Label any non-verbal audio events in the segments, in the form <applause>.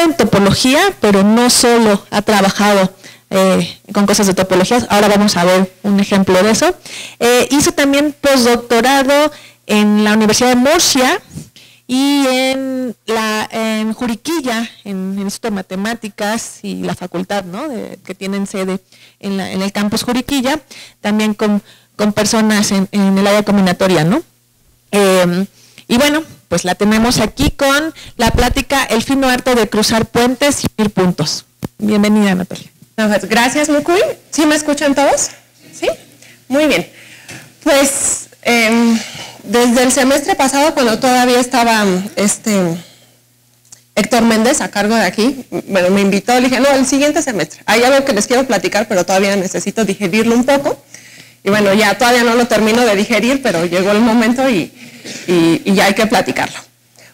en topología, pero no solo ha trabajado eh, con cosas de topología. Ahora vamos a ver un ejemplo de eso. Eh, hizo también postdoctorado en la Universidad de Murcia y en, la, en Juriquilla, en el Instituto de Matemáticas y la facultad, ¿no? que tienen sede en, el campus Juriquilla, también con, personas en, el área combinatoria, ¿no? Eh, y bueno, pues la tenemos aquí con la plática El fino arte de cruzar puentes y unir puntos. Bienvenida, Natalia. Pues, gracias, Mukuy. ¿Sí me escuchan todos? Sí. Muy bien. Pues em, desde el semestre pasado, cuando todavía estaba este, Héctor Méndez a cargo de aquí, bueno, me invitó, le dije, no, el siguiente semestre. Hay algo que les quiero platicar, pero todavía necesito digerirlo un poco. Y bueno, ya todavía no lo termino de digerir, pero llegó el momento y, y ya hay que platicarlo.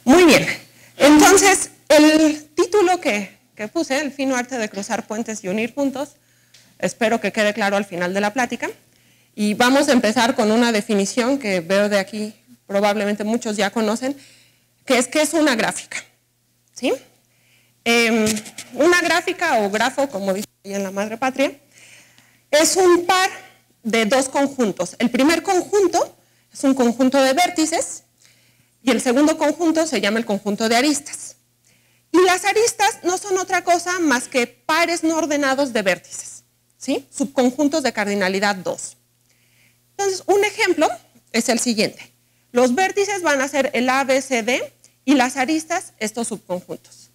Muy bien. Entonces, el título que, que puse, el fino arte de cruzar puentes y unir puntos. Espero que quede claro al final de la plática. Y vamos a empezar con una definición que veo de aquí, probablemente muchos ya conocen, que es que es una gráfica. ¿sí? Em, una gráfica o grafo, como dice ahí en la madre patria, es un par de dos conjuntos. El primer conjunto es un conjunto de vértices y el segundo conjunto se llama el conjunto de aristas. Y las aristas no son otra cosa más que pares no ordenados de vértices, ¿sí? subconjuntos de cardinalidad 2. Entonces, un ejemplo es el siguiente. Los vértices van a ser el A, y las aristas estos subconjuntos.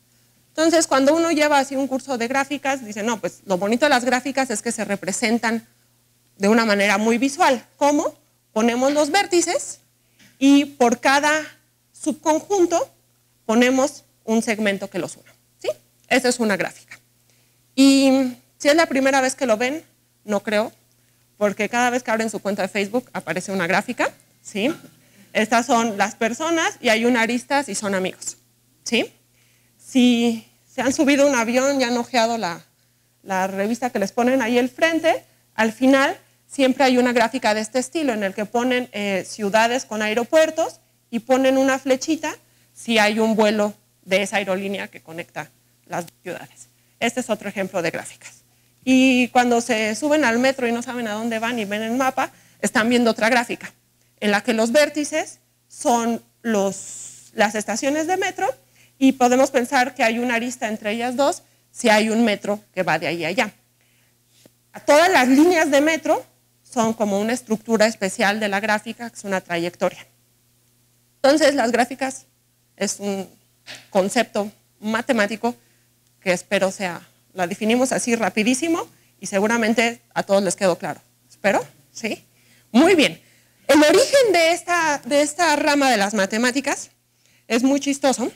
Entonces, cuando uno lleva así un curso de gráficas, dice, no, pues lo bonito de las gráficas es que se representan de una manera muy visual. ¿Cómo? Ponemos los vértices y por cada subconjunto ponemos un segmento que los una. ¿sí? Esa es una gráfica. Y si es la primera vez que lo ven, no creo, porque cada vez que abren su cuenta de Facebook aparece una gráfica. ¿sí? Estas son las personas y hay una arista si son amigos. ¿sí? Si se han subido un avión y han ojeado la, la revista que les ponen ahí al frente, al final siempre hay una gráfica de este estilo en el que ponen eh, ciudades con aeropuertos y ponen una flechita si hay un vuelo de esa aerolínea que conecta las ciudades. Este es otro ejemplo de gráficas. Y cuando se suben al metro y no saben a dónde van y ven el mapa, están viendo otra gráfica, en la que los vértices son los, las estaciones de metro y podemos pensar que hay una arista entre ellas dos si hay un metro que va de ahí a allá. Todas las líneas de metro son como una estructura especial de la gráfica, que es una trayectoria. Entonces, las gráficas es un concepto matemático que espero sea, la definimos así rapidísimo y seguramente a todos les quedó claro. Espero, ¿sí? Muy bien. El origen de esta, de esta rama de las matemáticas es muy chistoso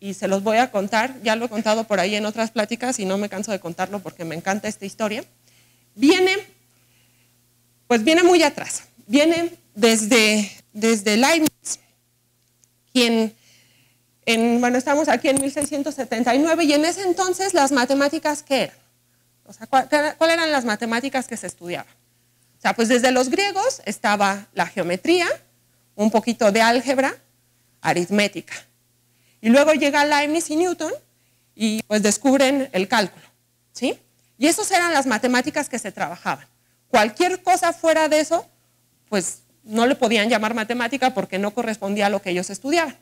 y se los voy a contar, ya lo he contado por ahí en otras pláticas y no me canso de contarlo porque me encanta esta historia. Viene, pues viene muy atrás, viene desde, desde Leibniz, quien bueno, estamos aquí en 1679 y en ese entonces las matemáticas, ¿qué eran? O sea, ¿cuáles eran las matemáticas que se estudiaban? O sea, pues desde los griegos estaba la geometría, un poquito de álgebra, aritmética. Y luego llega Leibniz y Newton y pues descubren el cálculo, ¿sí? Y esas eran las matemáticas que se trabajaban. Cualquier cosa fuera de eso, pues no le podían llamar matemática porque no correspondía a lo que ellos estudiaban.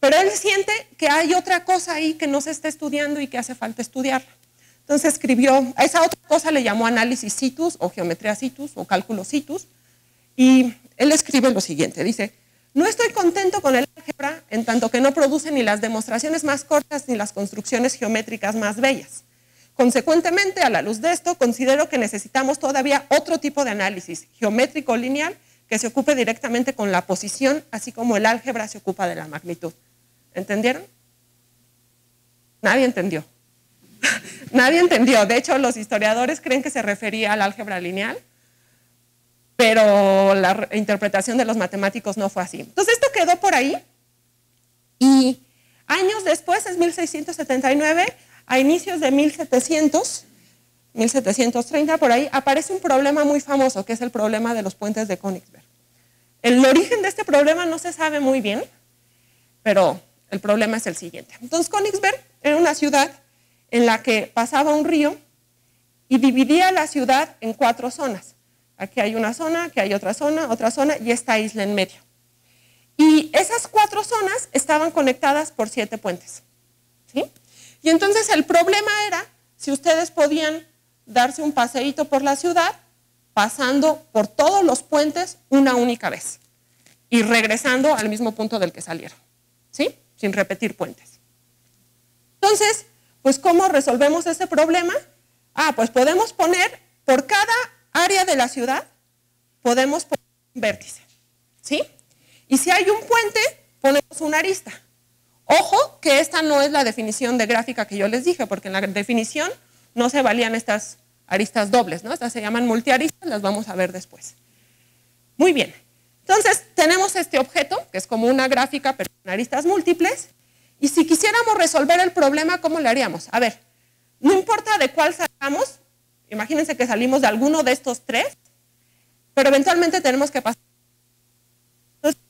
Pero él siente que hay otra cosa ahí que no se está estudiando y que hace falta estudiarla. Entonces escribió, a esa otra cosa le llamó análisis situs o geometría situs o cálculo situs. Y él escribe lo siguiente, dice, no estoy contento con el álgebra en tanto que no produce ni las demostraciones más cortas ni las construcciones geométricas más bellas. Consecuentemente, a la luz de esto, considero que necesitamos todavía otro tipo de análisis geométrico lineal que se ocupe directamente con la posición, así como el álgebra se ocupa de la magnitud. ¿Entendieron? Nadie entendió. <laughs> Nadie entendió. De hecho, los historiadores creen que se refería al álgebra lineal, pero la interpretación de los matemáticos no fue así. Entonces, esto quedó por ahí y años después, es 1679, a inicios de 1700, 1730 por ahí, aparece un problema muy famoso, que es el problema de los puentes de Königsberg. El origen de este problema no se sabe muy bien, pero el problema es el siguiente. Entonces, Königsberg era una ciudad en la que pasaba un río y dividía la ciudad en cuatro zonas. Aquí hay una zona, aquí hay otra zona, otra zona y esta isla en medio. Y esas cuatro zonas estaban conectadas por siete puentes. Y entonces el problema era si ustedes podían darse un paseíto por la ciudad pasando por todos los puentes una única vez y regresando al mismo punto del que salieron, ¿sí? Sin repetir puentes. Entonces, pues ¿cómo resolvemos ese problema? Ah, pues podemos poner por cada área de la ciudad, podemos poner un vértice, ¿sí? Y si hay un puente, ponemos una arista. Ojo que esta no es la definición de gráfica que yo les dije, porque en la definición no se valían estas aristas dobles, ¿no? Estas se llaman multiaristas, las vamos a ver después. Muy bien. Entonces, tenemos este objeto, que es como una gráfica, pero con aristas múltiples, y si quisiéramos resolver el problema, ¿cómo le haríamos? A ver, no importa de cuál salgamos, imagínense que salimos de alguno de estos tres, pero eventualmente tenemos que pasar. Entonces,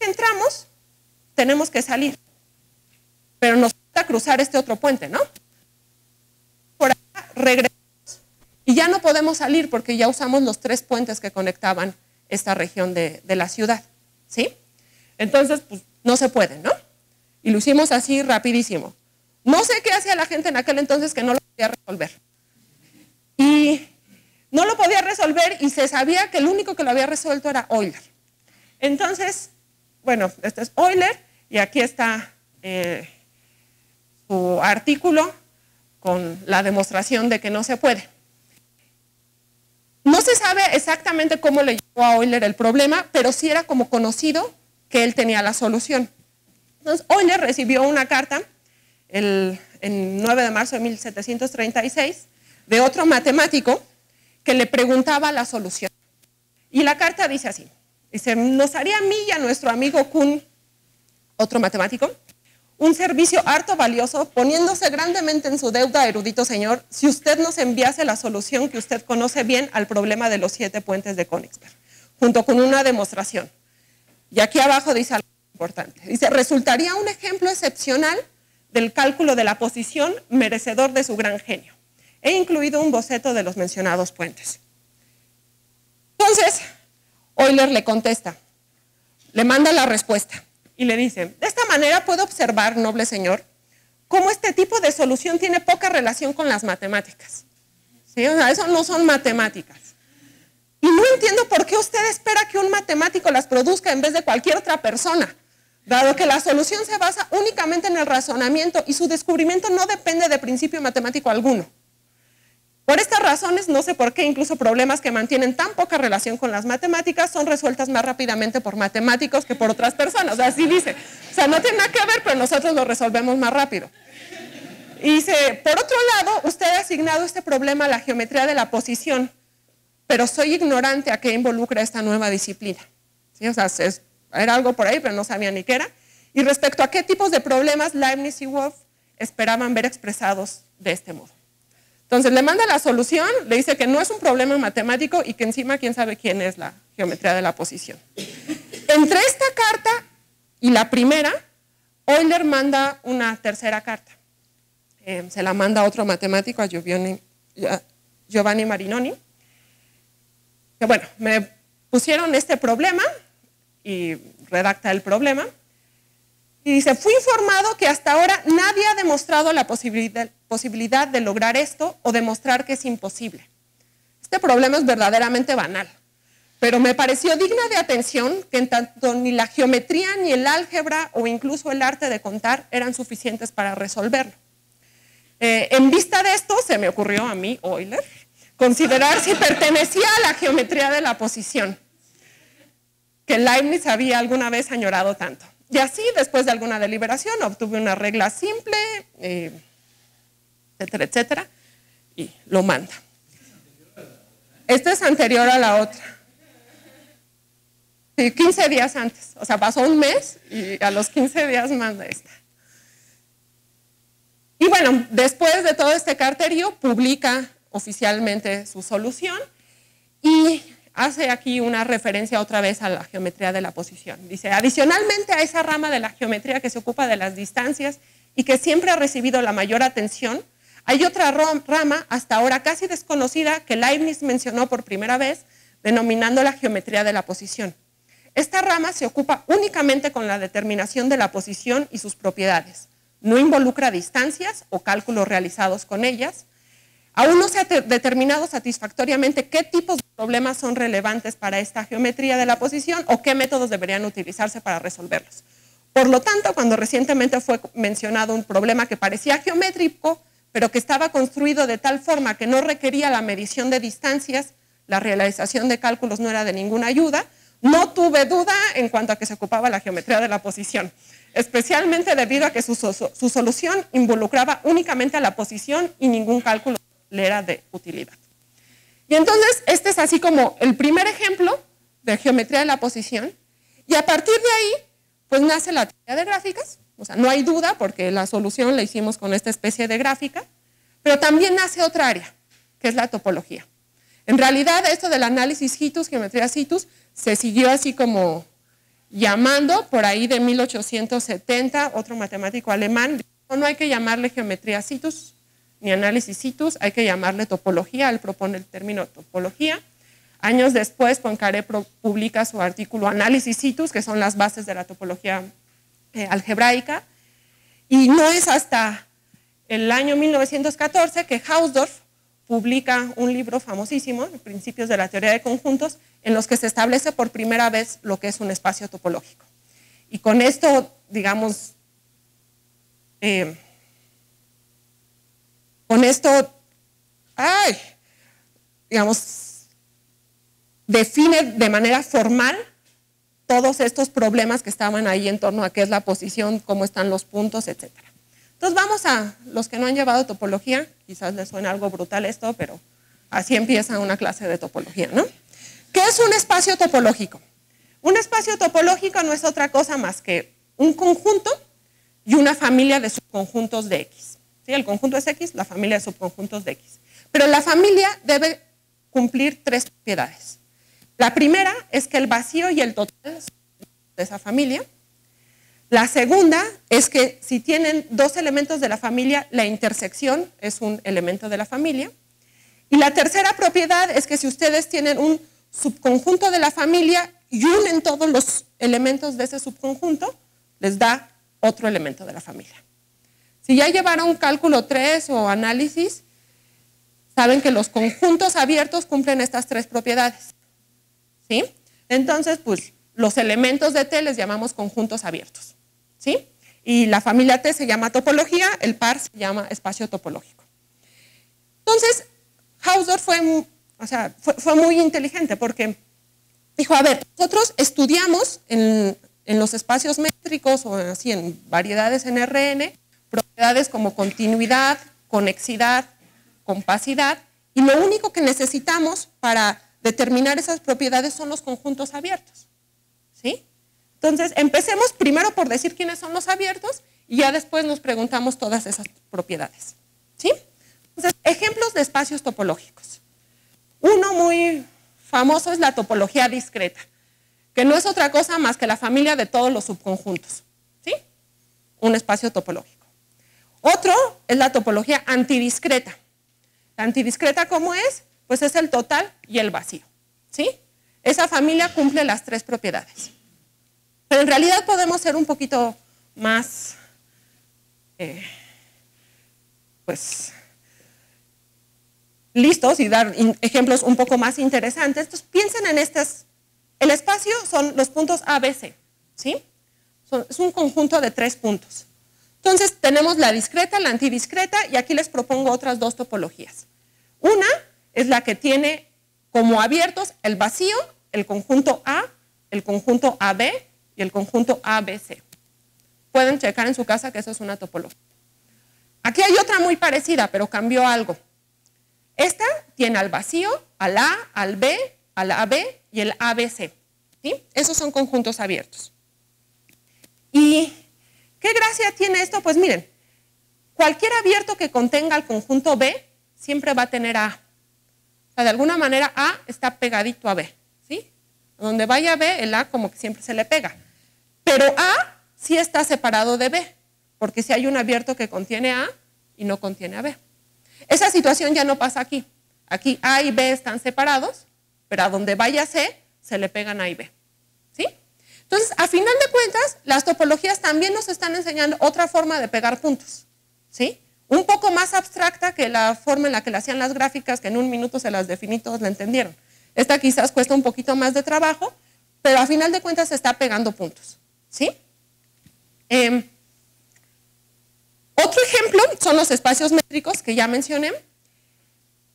entramos, tenemos que salir, pero nos falta cruzar este otro puente, ¿no? Por acá regresamos y ya no podemos salir porque ya usamos los tres puentes que conectaban esta región de, la ciudad, ¿sí? Entonces, pues no se puede, ¿no? Y lo hicimos así rapidísimo. No sé qué hacía la gente en aquel entonces que no lo podía resolver. Y no lo podía resolver y se sabía que el único que lo había resuelto era Euler. Entonces, bueno, este es Euler y aquí está eh, su artículo con la demostración de que no se puede. No se sabe exactamente cómo le llegó a Euler el problema, pero sí era como conocido que él tenía la solución. Entonces, Euler recibió una carta el, 9 de marzo de 1736 de otro matemático que le preguntaba la solución. Y la carta dice así, dice, nos haría a mí y a nuestro amigo Kuhn, otro matemático, un servicio harto valioso, poniéndose grandemente en su deuda, erudito señor, si usted nos enviase la solución que usted conoce bien al problema de los siete puentes de Königsberg, junto con una demostración. Y aquí abajo dice algo importante. Dice, resultaría un ejemplo excepcional del cálculo de la posición merecedor de su gran genio. He incluido un boceto de los mencionados puentes. Entonces, Euler le contesta, le manda la respuesta y le dice, de esta manera puedo observar, noble señor, cómo este tipo de solución tiene poca relación con las matemáticas. O sea, eso no son matemáticas. Y no entiendo por qué usted espera que un matemático las produzca en vez de cualquier otra persona, dado que la solución se basa únicamente en el razonamiento y su descubrimiento no depende de principio matemático alguno. Por estas razones, no sé por qué incluso problemas que mantienen tan poca relación con las matemáticas son resueltas más rápidamente por matemáticos que por otras personas. Así dice. O sea, no tiene nada que ver, pero nosotros lo resolvemos más rápido. Y dice, por otro lado, usted ha asignado este problema a la geometría de la posición, pero soy ignorante a qué involucra esta nueva disciplina. O sea, era algo por ahí, pero no sabía ni qué era. Y respecto a qué tipos de problemas Leibniz y Wolf esperaban ver expresados de este modo. Entonces le manda la solución, le dice que no es un problema matemático y que encima quién sabe quién es la geometría de la posición. Entre esta carta y la primera, Euler manda una tercera carta. Eh, se la manda a otro matemático, a Giovanni, Giovanni Marinoni. Que bueno, me pusieron este problema y redacta el problema. Y dice, fui informado que hasta ahora nadie ha demostrado la posibilidad, de lograr esto o demostrar que es imposible. Este problema es verdaderamente banal, pero me pareció digna de atención que en tanto ni la geometría ni el álgebra o incluso el arte de contar eran suficientes para resolverlo. Eh, en vista de esto, se me ocurrió a mí, Euler, considerar si pertenecía a la geometría de la posición, que Leibniz había alguna vez añorado tanto. Y así, después de alguna deliberación, obtuve una regla simple, eh, etcétera, etcétera, y lo manda. Esta es anterior a la otra. Sí, 15 días antes. O sea, pasó un mes y a los 15 días manda esta. Y bueno, después de todo este carterío, publica oficialmente su solución y hace aquí una referencia otra vez a la geometría de la posición. Dice, adicionalmente a esa rama de la geometría que se ocupa de las distancias y que siempre ha recibido la mayor atención, hay otra rama, hasta ahora casi desconocida, que Leibniz mencionó por primera vez, denominando la geometría de la posición. Esta rama se ocupa únicamente con la determinación de la posición y sus propiedades. No involucra distancias o cálculos realizados con ellas. Aún no se ha determinado satisfactoriamente qué tipos de problemas son relevantes para esta geometría de la posición o qué métodos deberían utilizarse para resolverlos. Por lo tanto, cuando recientemente fue mencionado un problema que parecía geométrico, pero que estaba construido de tal forma que no requería la medición de distancias, la realización de cálculos no era de ninguna ayuda, no tuve duda en cuanto a que se ocupaba la geometría de la posición, especialmente debido a que su, solución involucraba únicamente a la posición y ningún cálculo le era de utilidad. Y entonces, este es así como el primer ejemplo de geometría de la posición, y a partir de ahí pues nace la teoría de gráficas, o sea, no hay duda porque la solución la hicimos con esta especie de gráfica, pero también nace otra área, que es la topología. En realidad, esto del análisis hitus, geometría hitus, se siguió así como llamando por ahí de 1870, otro matemático alemán, no hay que llamarle geometría hitus ni análisis hitus, hay que llamarle topología, él propone el término topología, Años después, Poincaré publica su artículo Análisis Citus, que son las bases de la topología eh, algebraica, y no es hasta el año 1914 que Hausdorff publica un libro famosísimo, Principios de la Teoría de Conjuntos, en los que se establece por primera vez lo que es un espacio topológico. Y con esto, digamos, eh, con esto, ay, digamos, define de manera formal todos estos problemas que estaban ahí en torno a qué es la posición, cómo están los puntos, etc. Entonces vamos a los que no han llevado topología, quizás les suene algo brutal esto, pero así empieza una clase de topología, ¿no? ¿Qué es un espacio topológico? Un espacio topológico no es otra cosa más que un conjunto y una familia de subconjuntos de X. ¿Sí? El conjunto es X, la familia de subconjuntos de X. Pero la familia debe cumplir tres propiedades. La primera es que el vacío y el total de esa familia. La segunda es que si tienen dos elementos de la familia, la intersección es un elemento de la familia. Y la tercera propiedad es que si ustedes tienen un subconjunto de la familia y unen todos los elementos de ese subconjunto, les da otro elemento de la familia. Si ya llevaron cálculo 3 o análisis, saben que los conjuntos abiertos cumplen estas tres propiedades. ¿Sí? Entonces, pues los elementos de T les llamamos conjuntos abiertos, ¿sí? Y la familia T se llama topología, el par se llama espacio topológico. Entonces, Hausdorff fue, o sea, fue, muy inteligente porque dijo, a ver, nosotros estudiamos en, en los espacios métricos o así en variedades en RN, propiedades como continuidad, conexidad, compacidad, y lo único que necesitamos para determinar esas propiedades son los conjuntos abiertos. ¿Sí? Entonces, empecemos primero por decir quiénes son los abiertos y ya después nos preguntamos todas esas propiedades. ¿Sí? Entonces, ejemplos de espacios topológicos. Uno muy famoso es la topología discreta, que no es otra cosa más que la familia de todos los subconjuntos. ¿Sí? Un espacio topológico. Otro es la topología antidiscreta. La antidiscreta, ¿cómo es? Pues es el total y el vacío. ¿Sí? Esa familia cumple las tres propiedades. Pero en realidad podemos ser un poquito más, eh, pues, listos y dar ejemplos un poco más interesantes. Entonces, piensen en estas. El espacio son los puntos A, B, C. ¿Sí? es un conjunto de tres puntos. Entonces, tenemos la discreta, la antidiscreta, y aquí les propongo otras dos topologías. Una es la que tiene como abiertos el vacío, el conjunto A, el conjunto AB y el conjunto ABC. Pueden checar en su casa que eso es una topología. Aquí hay otra muy parecida, pero cambió algo. Esta tiene al vacío, al A, al B, al AB y el ABC. ¿sí? Esos son conjuntos abiertos. ¿Y qué gracia tiene esto? Pues miren, cualquier abierto que contenga el conjunto B siempre va a tener A de alguna manera A está pegadito a B, ¿sí? Donde vaya B, el A como que siempre se le pega. Pero A sí está separado de B. porque si hay un abierto que contiene A y no contiene a B. Esa situación ya no pasa aquí. Aquí A y B están separados, pero a donde vaya C se le pegan A y B. ¿Sí? Entonces, a final de cuentas, las topologías también nos están enseñando otra forma de pegar puntos. ¿Sí? Un poco más abstracta que la forma en la que le hacían las gráficas, que en un minuto se las definí, todos la entendieron. Esta quizás cuesta un poquito más de trabajo, pero a final de cuentas se está pegando puntos. ¿Sí? Em, otro ejemplo son los espacios métricos que ya mencioné,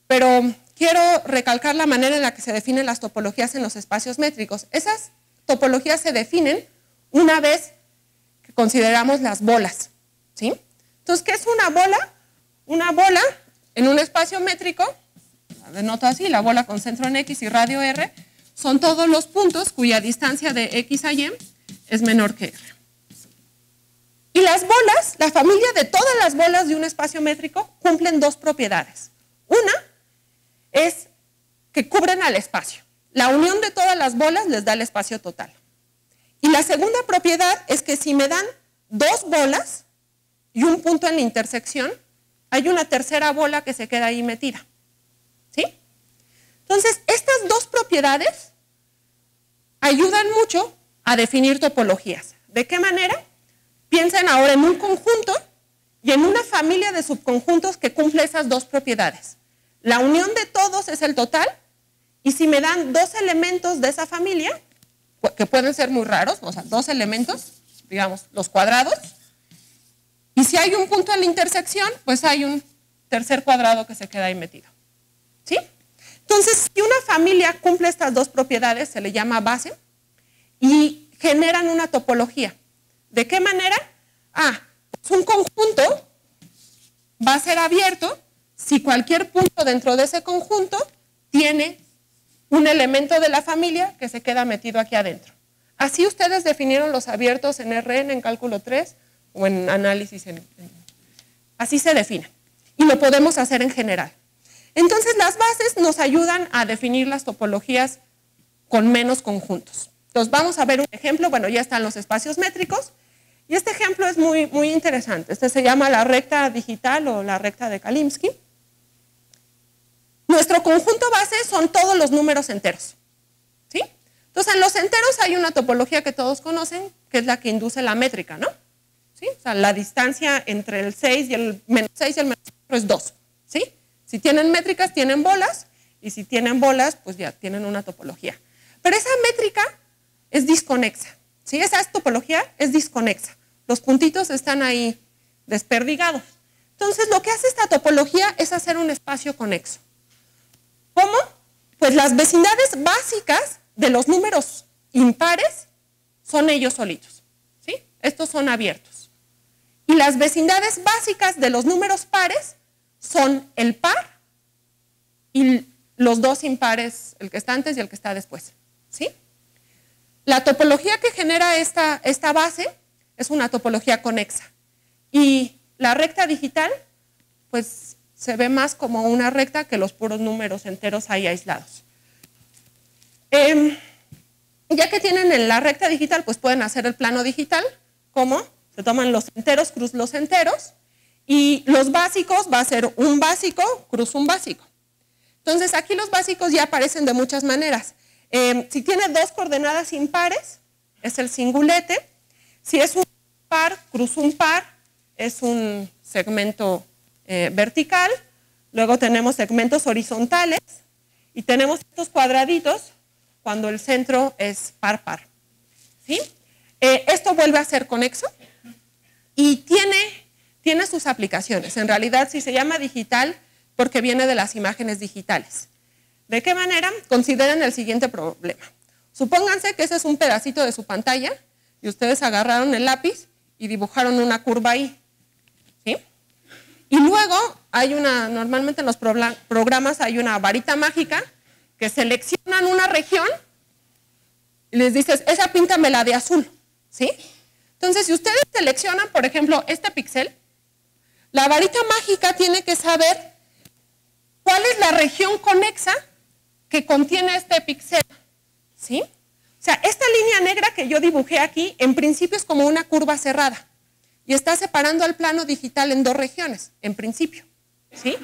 pero quiero recalcar la manera en la que se definen las topologías en los espacios métricos. Esas topologías se definen una vez que consideramos las bolas. ¿sí? Entonces, ¿qué es una bola? Una bola en un espacio métrico, la denoto así, la bola con centro en X y radio R, son todos los puntos cuya distancia de X a Y es menor que R. Y las bolas, la familia de todas las bolas de un espacio métrico cumplen dos propiedades. Una es que cubren al espacio. La unión de todas las bolas les da el espacio total. Y la segunda propiedad es que si me dan dos bolas y un punto en la intersección, hay una tercera bola que se queda ahí metida. ¿Sí? Entonces, estas dos propiedades ayudan mucho a definir topologías. ¿De qué manera? Piensen ahora en un conjunto y en una familia de subconjuntos que cumple esas dos propiedades. La unión de todos es el total y si me dan dos elementos de esa familia, que pueden ser muy raros, o sea, dos elementos, digamos, los cuadrados, y si hay un punto en la intersección, pues hay un tercer cuadrado que se queda ahí metido. ¿Sí? Entonces, si una familia cumple estas dos propiedades, se le llama base y generan una topología. ¿De qué manera? Ah, un conjunto va a ser abierto si cualquier punto dentro de ese conjunto tiene un elemento de la familia que se queda metido aquí adentro. Así ustedes definieron los abiertos en RN, en cálculo 3 o en análisis. así se define. Y lo podemos hacer en general. Entonces las bases nos ayudan a definir las topologías con menos conjuntos. Entonces vamos a ver un ejemplo. Bueno, ya están los espacios métricos. Y este ejemplo es muy, muy interesante. Este se llama la recta digital o la recta de Kalimsky. Nuestro conjunto base son todos los números enteros. ¿sí? Entonces, en los enteros hay una topología que todos conocen, que es la que induce la métrica, ¿no? O sea, la distancia entre el 6 y el menos 6 y el menos 4 es 2. ¿sí? Si tienen métricas, tienen bolas, y si tienen bolas, pues ya tienen una topología. Pero esa métrica es desconexa. ¿sí? Esa topología es desconexa. Los puntitos están ahí desperdigados. Entonces, lo que hace esta topología es hacer un espacio conexo. ¿Cómo? Pues las vecindades básicas de los números impares son ellos solitos. ¿sí? Estos son abiertos. Y las vecindades básicas de los números pares son el par y los dos impares, el que está antes y el que está después. ¿sí? La topología que genera esta, esta base es una topología conexa. Y la recta digital, pues se ve más como una recta que los puros números enteros ahí aislados. Em, ya que tienen en la recta digital, pues pueden hacer el plano digital, ¿cómo? Se toman los enteros, cruz los enteros, y los básicos va a ser un básico, cruz un básico. Entonces aquí los básicos ya aparecen de muchas maneras. Em, si tiene dos coordenadas impares, es el singulete. Si es un par, cruz un par, es un segmento eh, vertical. Luego tenemos segmentos horizontales y tenemos estos cuadraditos cuando el centro es par par. ¿sí? Eh, esto vuelve a ser conexo y tiene, tiene sus aplicaciones. En realidad, si se llama digital, porque viene de las imágenes digitales. ¿De qué manera? Consideren el siguiente problema. Supónganse que ese es un pedacito de su pantalla y ustedes agarraron el lápiz y dibujaron una curva ahí. ¿sí? Y luego hay una, normalmente en los programas hay una varita mágica que seleccionan una región y les dices, esa la de azul. ¿sí? Entonces, si ustedes seleccionan, por ejemplo, este píxel, la varita mágica tiene que saber cuál es la región conexa que contiene este píxel. ¿Sí? O sea, esta línea negra que yo dibujé aquí, en principio es como una curva cerrada. y está separando al plano digital en dos regiones, en principio. ¿sí?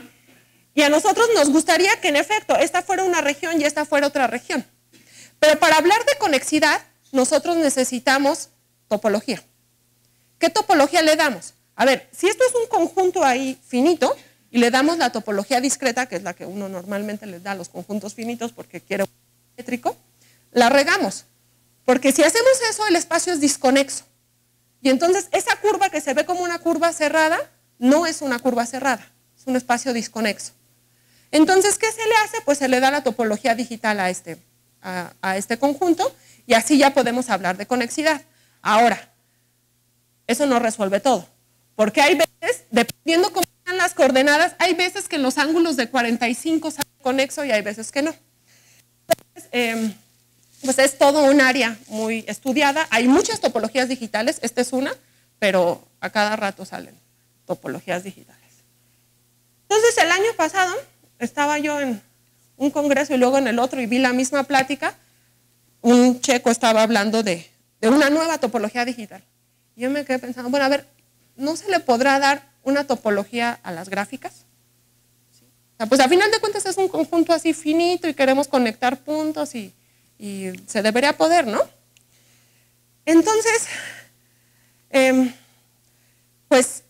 Y a nosotros nos gustaría que en efecto esta fuera una región y esta fuera otra región. Pero para hablar de conexidad, nosotros necesitamos topología. ¿Qué topología le damos? A ver, si esto es un conjunto ahí finito y le damos la topología discreta, que es la que uno normalmente les da a los conjuntos finitos porque quiere un métrico, la regamos. Porque si hacemos eso, el espacio es disconexo. Y entonces esa curva que se ve como una curva cerrada, no es una curva cerrada, es un espacio disconexo. Entonces, ¿qué se le hace? Pues se le da la topología digital a este, a, este conjunto y así ya podemos hablar de conexidad. Ahora, eso no resuelve todo, porque hay veces, dependiendo cómo están las coordenadas, hay veces que en los ángulos de 45 sale conexo y hay veces que no. Entonces, em, pues es todo un área muy estudiada. Hay muchas topologías digitales, esta es una, pero a cada rato salen topologías digitales. Entonces, el año pasado estaba yo en un congreso y luego en el otro y vi la misma plática. Un checo estaba hablando de, una nueva topología digital. Yo me quedé pensando, bueno, a ver, ¿no se le podrá dar una topología a las gráficas? pues a final de cuentas es un conjunto así finito y queremos conectar puntos y, y se debería poder, ¿no? Entonces, em, pues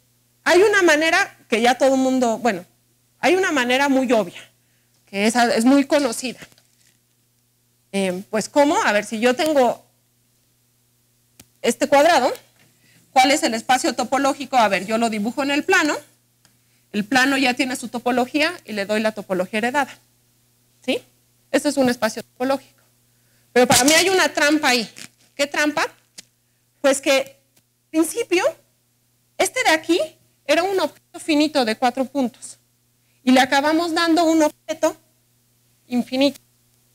hay una manera que ya todo el mundo, bueno, hay una manera muy obvia, que es, es muy conocida. Em, pues, ¿cómo? A ver, si yo tengo este cuadrado, ¿cuál es el espacio topológico? A ver, yo lo dibujo en el plano, el plano ya tiene su topología y le doy la topología heredada. ¿Sí? Este es un espacio topológico. Pero para mí hay una trampa ahí. ¿Qué trampa? Pues que, en principio, este de aquí era un objeto finito de cuatro puntos y le acabamos dando un objeto infinito.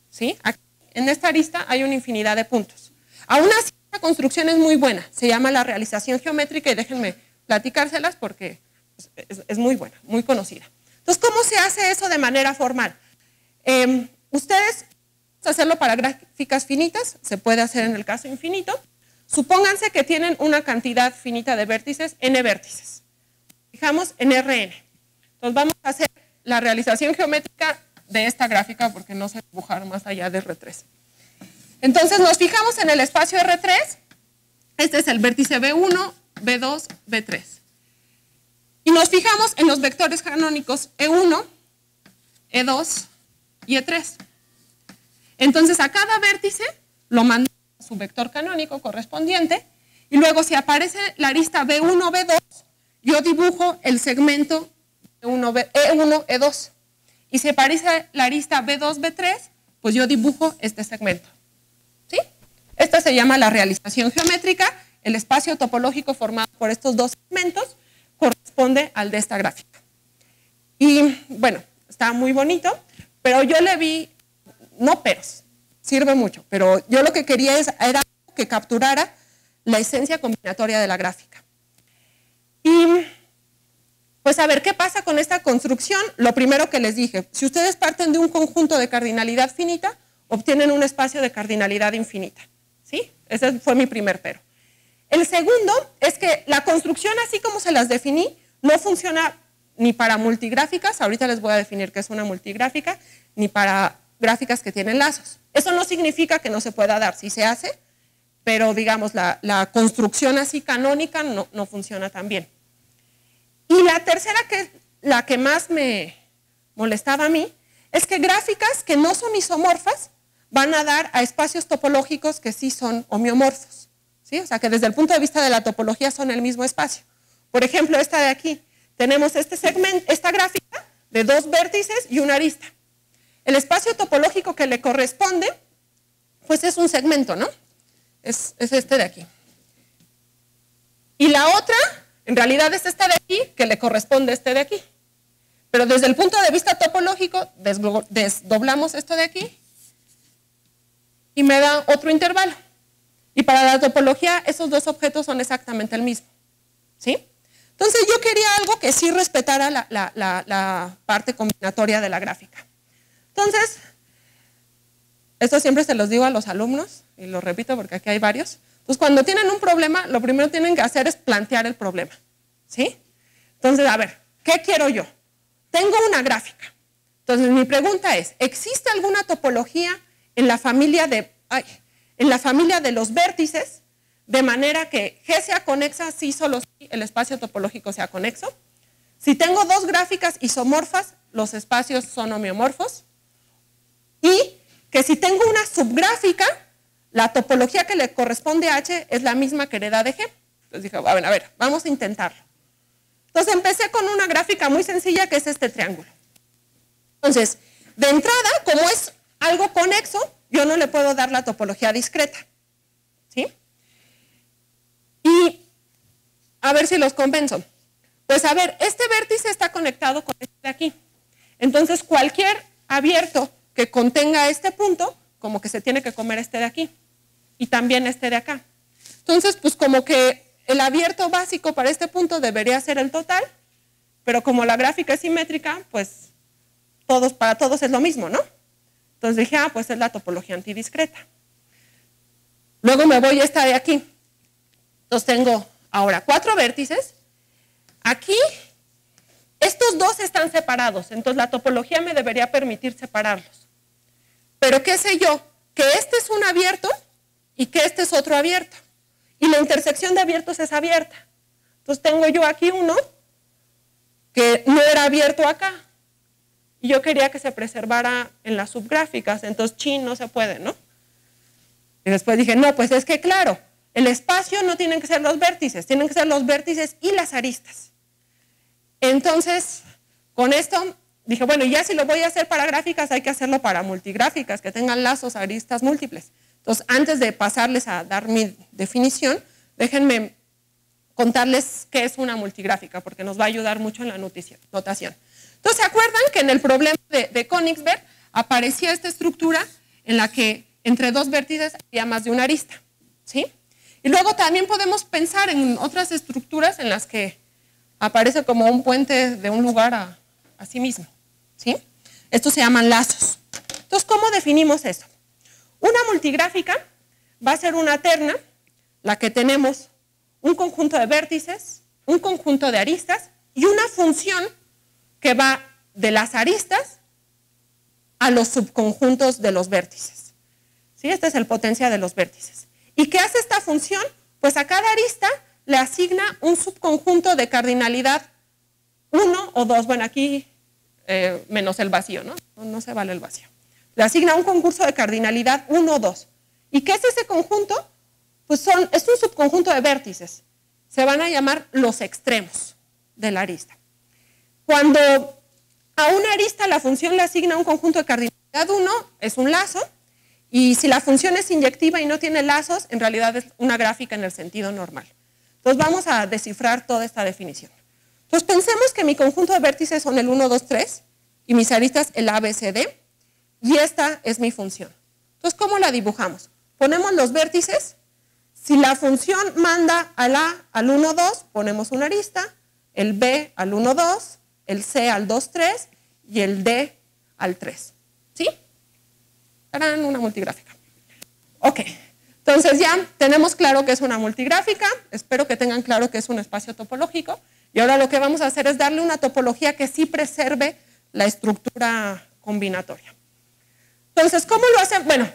¿sí? Aquí, en esta arista hay una infinidad de puntos. Aún así, la construcción es muy buena. Se llama la realización geométrica y déjenme platicárselas porque es, muy buena, muy conocida. Entonces, ¿cómo se hace eso de manera formal? Eh, ustedes hacerlo para gráficas finitas, se puede hacer en el caso infinito. Supónganse que tienen una cantidad finita de vértices, n vértices. Fijamos en Rn. Entonces vamos a hacer la realización geométrica de esta gráfica porque no sé dibujar más allá de R3. Entonces nos fijamos en el espacio R3. Este es el vértice B1, B2, B3. Y nos fijamos en los vectores canónicos E1, E2 y E3. Entonces a cada vértice lo mando a su vector canónico correspondiente y luego si aparece la arista B1, B2, yo dibujo el segmento e1, E2. Y si aparece la arista B2, B3, pues yo dibujo este segmento. Esta se llama la realización geométrica. El espacio topológico formado por estos dos segmentos corresponde al de esta gráfica. Y bueno, está muy bonito, pero yo le vi, no peros, sirve mucho, pero yo lo que quería es, era que capturara la esencia combinatoria de la gráfica. Y pues a ver, ¿qué pasa con esta construcción? Lo primero que les dije, si ustedes parten de un conjunto de cardinalidad finita, obtienen un espacio de cardinalidad infinita. ¿Sí? Ese fue mi primer pero. El segundo es que la construcción, así como se las definí, no funciona ni para multigráficas, ahorita les voy a definir qué es una multigráfica, ni para gráficas que tienen lazos. Eso no significa que no se pueda dar, sí se hace, pero digamos, la, construcción así canónica no, no funciona tan bien. Y la tercera, que es la que más me molestaba a mí, es que gráficas que no son isomorfas van a dar a espacios topológicos que sí son homeomorfos. ¿sí? O sea, que desde el punto de vista de la topología son el mismo espacio. Por ejemplo, esta de aquí. Tenemos este segmento, esta gráfica de dos vértices y una arista. El espacio topológico que le corresponde, pues es un segmento, ¿no? Es, es este de aquí. Y la otra en realidad es este de aquí que le corresponde a este de aquí. Pero desde el punto de vista topológico, desdoblamos esto de aquí y me da otro intervalo. Y para la topología, esos dos objetos son exactamente el mismo. ¿Sí? Entonces yo quería algo que sí respetara la, la parte combinatoria de la gráfica. Entonces, esto siempre se los digo a los alumnos, y lo repito porque aquí hay varios. Entonces, cuando tienen un problema, lo primero que tienen que hacer es plantear el problema. ¿Sí? Entonces, a ver, ¿qué quiero yo? Tengo una gráfica. Entonces, mi pregunta es, ¿existe alguna topología en la familia de, en la familia de los vértices de manera que G sea conexa si solo si el espacio topológico sea conexo? Si tengo dos gráficas isomorfas, los espacios son homeomorfos. Y que si tengo una subgráfica, la topología que le corresponde a H es la misma que hereda de G. Entonces dije, a ver, a ver, vamos a intentarlo. Entonces empecé con una gráfica muy sencilla que es este triángulo. Entonces, de entrada, como es algo conexo, yo no le puedo dar la topología discreta. ¿Sí? Y a ver si los convenzo. Pues a ver, este vértice está conectado con este de aquí. Entonces, cualquier abierto que contenga este punto, como que se tiene que comer este de aquí. Y también este de acá. Entonces, pues como que el abierto básico para este punto debería ser el total, pero como la gráfica es simétrica, pues todos, para todos es lo mismo, ¿no? Entonces dije, ah, pues es la topología antidiscreta. Luego me voy a esta de aquí. Entonces tengo ahora cuatro vértices. Aquí, estos dos están separados, entonces la topología me debería permitir separarlos. Pero ¿qué sé yo? Que este es un abierto y que este es otro abierto. Y la intersección de abiertos es abierta. Entonces tengo yo aquí uno que no era abierto acá. Y yo quería que se preservara en las subgráficas, entonces chin no se puede, ¿no? Y después dije, no, pues es que claro, el espacio no tienen que ser los vértices, tienen que ser los vértices y las aristas. Entonces, con esto dije, bueno, ya si lo voy a hacer para gráficas, hay que hacerlo para multigráficas, que tengan lazos, aristas múltiples. Entonces, antes de pasarles a dar mi definición, déjenme contarles qué es una multigráfica, porque nos va a ayudar mucho en la notación. Entonces, ¿se acuerdan que en el problema de, de Königsberg aparecía esta estructura en la que entre dos vértices había más de una arista? ¿Sí? Y luego también podemos pensar en otras estructuras en las que aparece como un puente de un lugar a, sí mismo. ¿Sí? Estos se llaman lazos. Entonces, ¿cómo definimos eso? Una multigráfica va a ser una terna, la que tenemos un conjunto de vértices, un conjunto de aristas y una función que va de las aristas a los subconjuntos de los vértices. ¿Sí? Esta es el potencia de los vértices. ¿Y qué hace esta función? Pues a cada arista le asigna un subconjunto de cardinalidad 1 o 2. Bueno, aquí eh, menos el vacío, ¿no? ¿no? se vale el vacío le asigna un concurso de cardinalidad 1 o 2. ¿Y qué es ese conjunto? Pues son, es un subconjunto de vértices. Se van a llamar los extremos de la arista. Cuando a una arista la función le asigna un conjunto de cardinalidad 1, es un lazo, y si la función es inyectiva y no tiene lazos, en realidad es una gráfica en el sentido normal. Entonces vamos a descifrar toda esta definición. Entonces pensemos que mi conjunto de vértices son el 1, 2, 3 y mis aristas el A, B, C, D. Y esta es mi función. Entonces, ¿cómo la dibujamos? Ponemos los vértices. Si la función manda al A al 1, 2, ponemos una arista, el B al 1, 2, el C al 2, 3 y el D al 3. ¿Sí? Harán una multigráfica. Ok, entonces ya tenemos claro que es una multigráfica, espero que tengan claro que es un espacio topológico, y ahora lo que vamos a hacer es darle una topología que sí preserve la estructura combinatoria. Entonces, ¿cómo lo hacen? Bueno,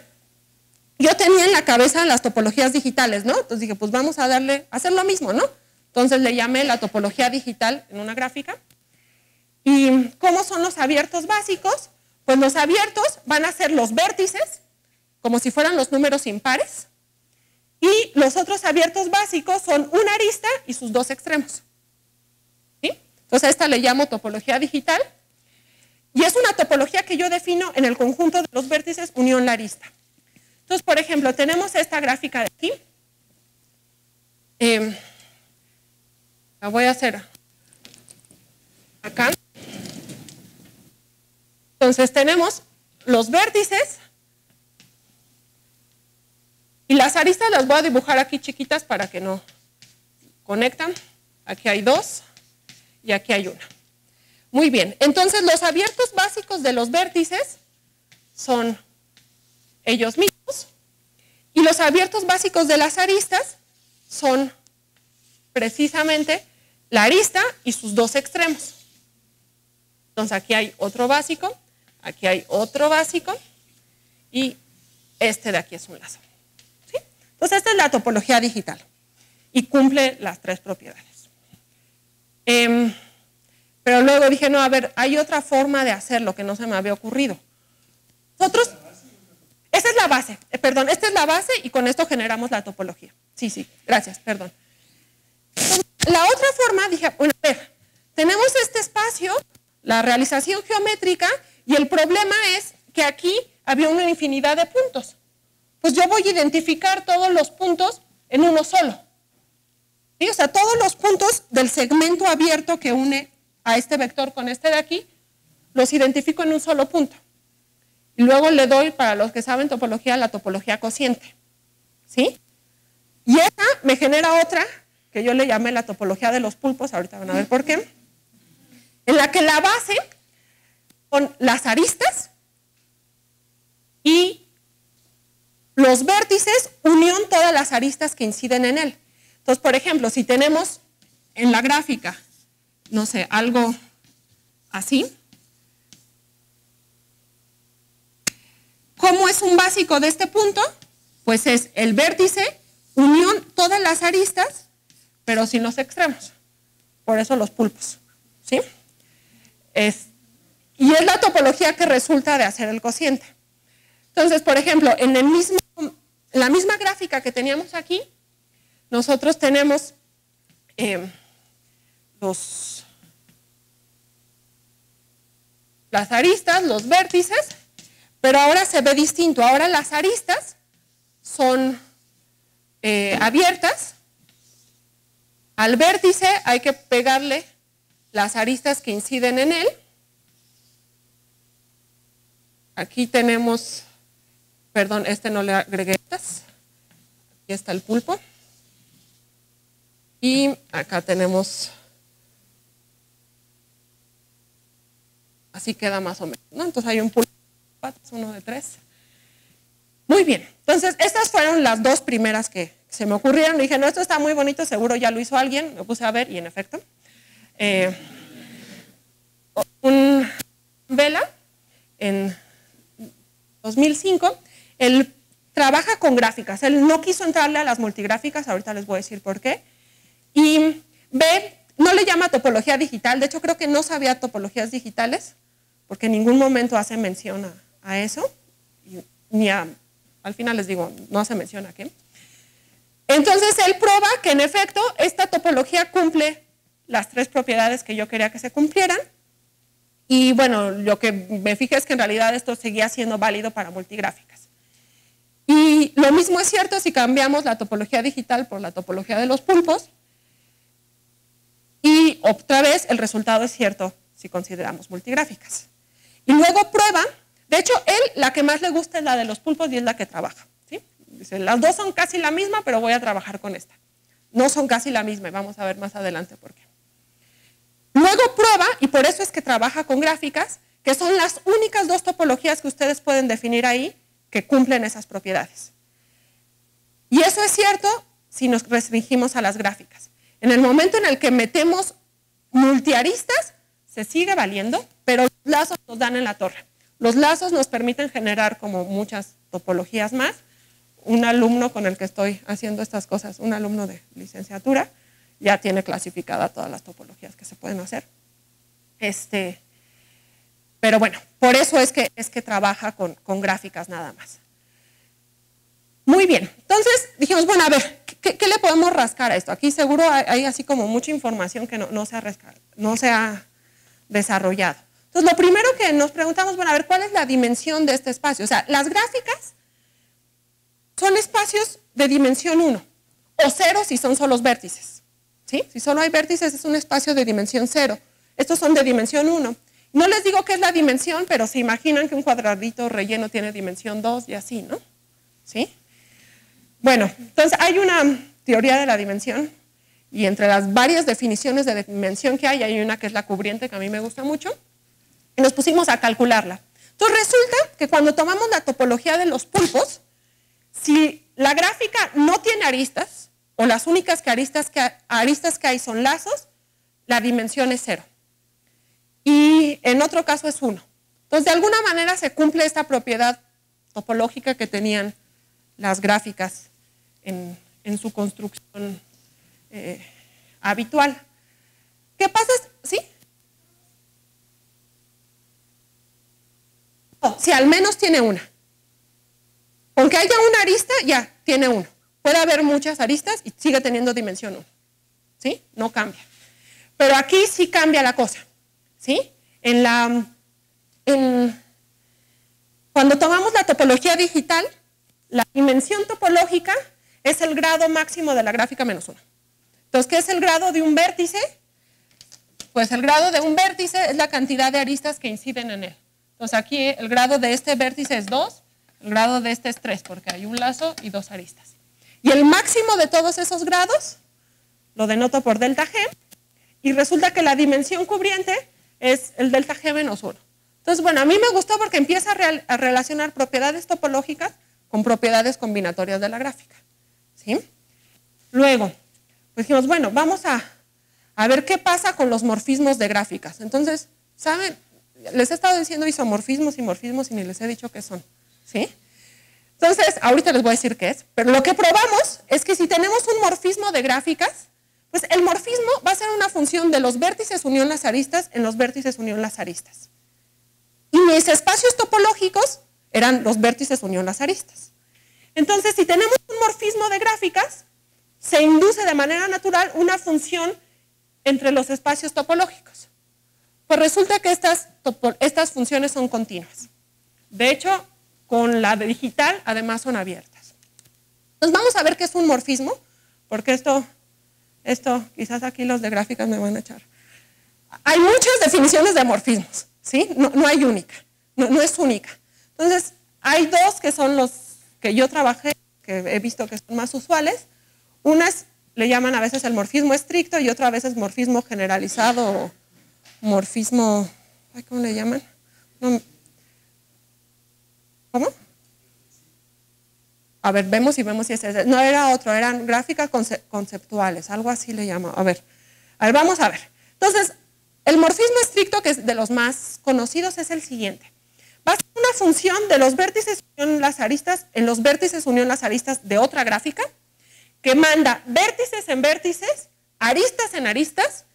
yo tenía en la cabeza las topologías digitales, ¿no? Entonces dije, pues vamos a darle, hacer lo mismo, ¿no? Entonces le llamé la topología digital en una gráfica. ¿Y cómo son los abiertos básicos? Pues los abiertos van a ser los vértices, como si fueran los números impares. Y los otros abiertos básicos son una arista y sus dos extremos. ¿Sí? Entonces a esta le llamo topología digital. Y es una topología que yo defino en el conjunto de los vértices unión la arista. Entonces, por ejemplo, tenemos esta gráfica de aquí. Em, la voy a hacer acá. Entonces tenemos los vértices y las aristas las voy a dibujar aquí chiquitas para que no conectan. Aquí hay dos y aquí hay una. Muy bien, entonces los abiertos básicos de los vértices son ellos mismos Y los abiertos básicos de las aristas son precisamente la arista y sus dos extremos. Entonces aquí hay otro básico, aquí hay otro básico y este de aquí es un lazo. Entonces esta es la topología digital y cumple las tres propiedades. Em, pero luego dije, no, a ver, hay otra forma de hacerlo que no se me había ocurrido. Nosotros, esa es la base, eh, perdón, esta es la base y con esto generamos la topología. Sí, sí, gracias, perdón. la otra forma, dije, bueno, a ver, tenemos este espacio, la realización geométrica, y el problema es que aquí había una infinidad de puntos. Pues yo voy a identificar todos los puntos en uno solo. O sea, todos los puntos del segmento abierto que une a este vector con este de aquí, los identifico en un solo punto. Y luego le doy, para los que saben topología, la topología cociente. ¿Sí? Y esa me genera otra, que yo le llamé la topología de los pulpos, ahorita van a ver por qué, en la que la base con las aristas y los vértices, unión todas las aristas que inciden en él. Entonces, por ejemplo, si tenemos en la gráfica, no sé, algo así, ¿cómo es un básico de este punto? Pues es el vértice, unión todas las aristas, pero sin los extremos. Por eso los pulpos. ¿Sí? Es, y es la topología que resulta de hacer el cociente. Entonces, por ejemplo, en, el mismo, la misma gráfica que teníamos aquí, nosotros tenemos eh, las aristas, los vértices, pero ahora se ve distinto. Ahora las aristas son eh, abiertas. Al vértice hay que pegarle las aristas que inciden en él. Aquí tenemos, perdón, este no le agregué estas. Aquí está el pulpo. Y acá tenemos, así queda más o menos, ¿no? Entonces hay un pulpo, uno de tres. Muy bien, entonces estas fueron las dos primeras que se me ocurrieron. Dije, no, esto está muy bonito, seguro ya lo hizo alguien. Me puse a ver y en efecto. Eh, un Vela en 2005, él trabaja con gráficas. Él no quiso entrarle a las multigráficas, ahorita les voy a decir por qué. Y B, no le llama topología digital, de hecho creo que no sabía topologías digitales, porque en ningún momento hace mención a, eso, ni a, al final les digo, no hace mención a qué. Entonces él prueba que en efecto esta topología cumple las tres propiedades que yo quería que se cumplieran. Y bueno, lo que me fijé es que en realidad esto seguía siendo válido para multigráficas. Y lo mismo es cierto si cambiamos la topología digital por la topología de los pulpos. Y otra vez el resultado es cierto si consideramos multigráficas. Y luego prueba, de hecho, él la que más le gusta es la de los pulpos y es la que trabaja. Dice, las dos son casi la misma, pero voy a trabajar con esta. No son casi la misma, vamos a ver más adelante por qué. Luego prueba, y por eso es que trabaja con gráficas, que son las únicas dos topologías que ustedes pueden definir ahí que cumplen esas propiedades. Y eso es cierto si nos restringimos a las gráficas. En el momento en el que metemos multiaristas, se sigue valiendo, pero los lazos nos dan en la torre. Los lazos nos permiten generar como muchas topologías más. Un alumno con el que estoy haciendo estas cosas, un alumno de licenciatura, ya tiene clasificada todas las topologías que se pueden hacer. Este, pero bueno, por eso es que, es que trabaja con, con gráficas nada más. Muy bien, entonces dijimos, bueno, a ver, ¿qué, le podemos rascar a esto? Aquí seguro hay, así como mucha información que no, se ha no se ha desarrollado. Entonces, lo primero que nos preguntamos, bueno, a ver, ¿cuál es la dimensión de este espacio? O sea, las gráficas son espacios de dimensión 1 o 0 si son solo vértices. ¿Sí? Si solo hay vértices es un espacio de dimensión 0. Estos son de dimensión 1. No les digo qué es la dimensión, pero se imaginan que un cuadradito relleno tiene dimensión 2 y así, ¿no? ¿Sí? Bueno, entonces hay una teoría de la dimensión y entre las varias definiciones de dimensión que hay, hay una que es la cubriente que a mí me gusta mucho y nos pusimos a calcularla. Entonces resulta que cuando tomamos la topología de los pulpos, si la gráfica no tiene aristas, o las únicas que aristas, que aristas que hay son lazos, la dimensión es cero. Y en otro caso es uno. Entonces, de alguna manera se cumple esta propiedad topológica que tenían las gráficas en, su construcción eh, habitual. ¿Qué pasa? ¿Sí? si al menos tiene una. Aunque haya una arista, ya tiene uno. Puede haber muchas aristas y sigue teniendo dimensión 1. ¿Sí? No cambia. Pero aquí sí cambia la cosa. ¿Sí? En la, cuando tomamos la topología digital, la dimensión topológica es el grado máximo de la gráfica menos 1. Entonces, ¿qué es el grado de un vértice? Pues el grado de un vértice es la cantidad de aristas que inciden en él. Entonces aquí el grado de este vértice es 2, el grado de este es 3, porque hay un lazo y dos aristas. Y el máximo de todos esos grados lo denoto por delta G, y resulta que la dimensión cubriente es el delta G menos 1. Entonces, bueno, a mí me gustó porque empieza a, relacionar propiedades topológicas con propiedades combinatorias de la gráfica. ¿sí? Luego, pues dijimos, bueno, vamos a, a ver qué pasa con los morfismos de gráficas. Entonces, ¿saben? les he estado diciendo isomorfismos y morfismos y ni les he dicho qué son. ¿Sí? Entonces, ahorita les voy a decir qué es, pero lo que probamos es que si tenemos un morfismo de gráficas, pues el morfismo va a ser una función de los vértices unión las aristas en los vértices unión las aristas. Y mis espacios topológicos eran los vértices unión las aristas. Entonces, si tenemos un morfismo de gráficas, se induce de manera natural una función entre los espacios topológicos. Pues resulta que estas, estas funciones son continuas. De hecho, con la digital además son abiertas. Entonces vamos a ver qué es un morfismo, porque esto, esto quizás aquí los de gráficas me van a echar. Hay muchas definiciones de morfismos, ¿sí? No, hay única, no, no, es única. Entonces, hay dos que son los que yo trabajé, que he visto que son más usuales. Unas le llaman a veces el morfismo estricto y otra vez es morfismo generalizado morfismo, ¿cómo le llaman? ¿Cómo? A ver, vemos y vemos si es. No era otro, eran gráficas conceptuales, algo así le llamo. A ver, a ver, vamos a ver. Entonces, el morfismo estricto, que es de los más conocidos, es el siguiente. Va una función de los vértices unión las aristas en los vértices unión las aristas de otra gráfica, que manda vértices en vértices, aristas en aristas,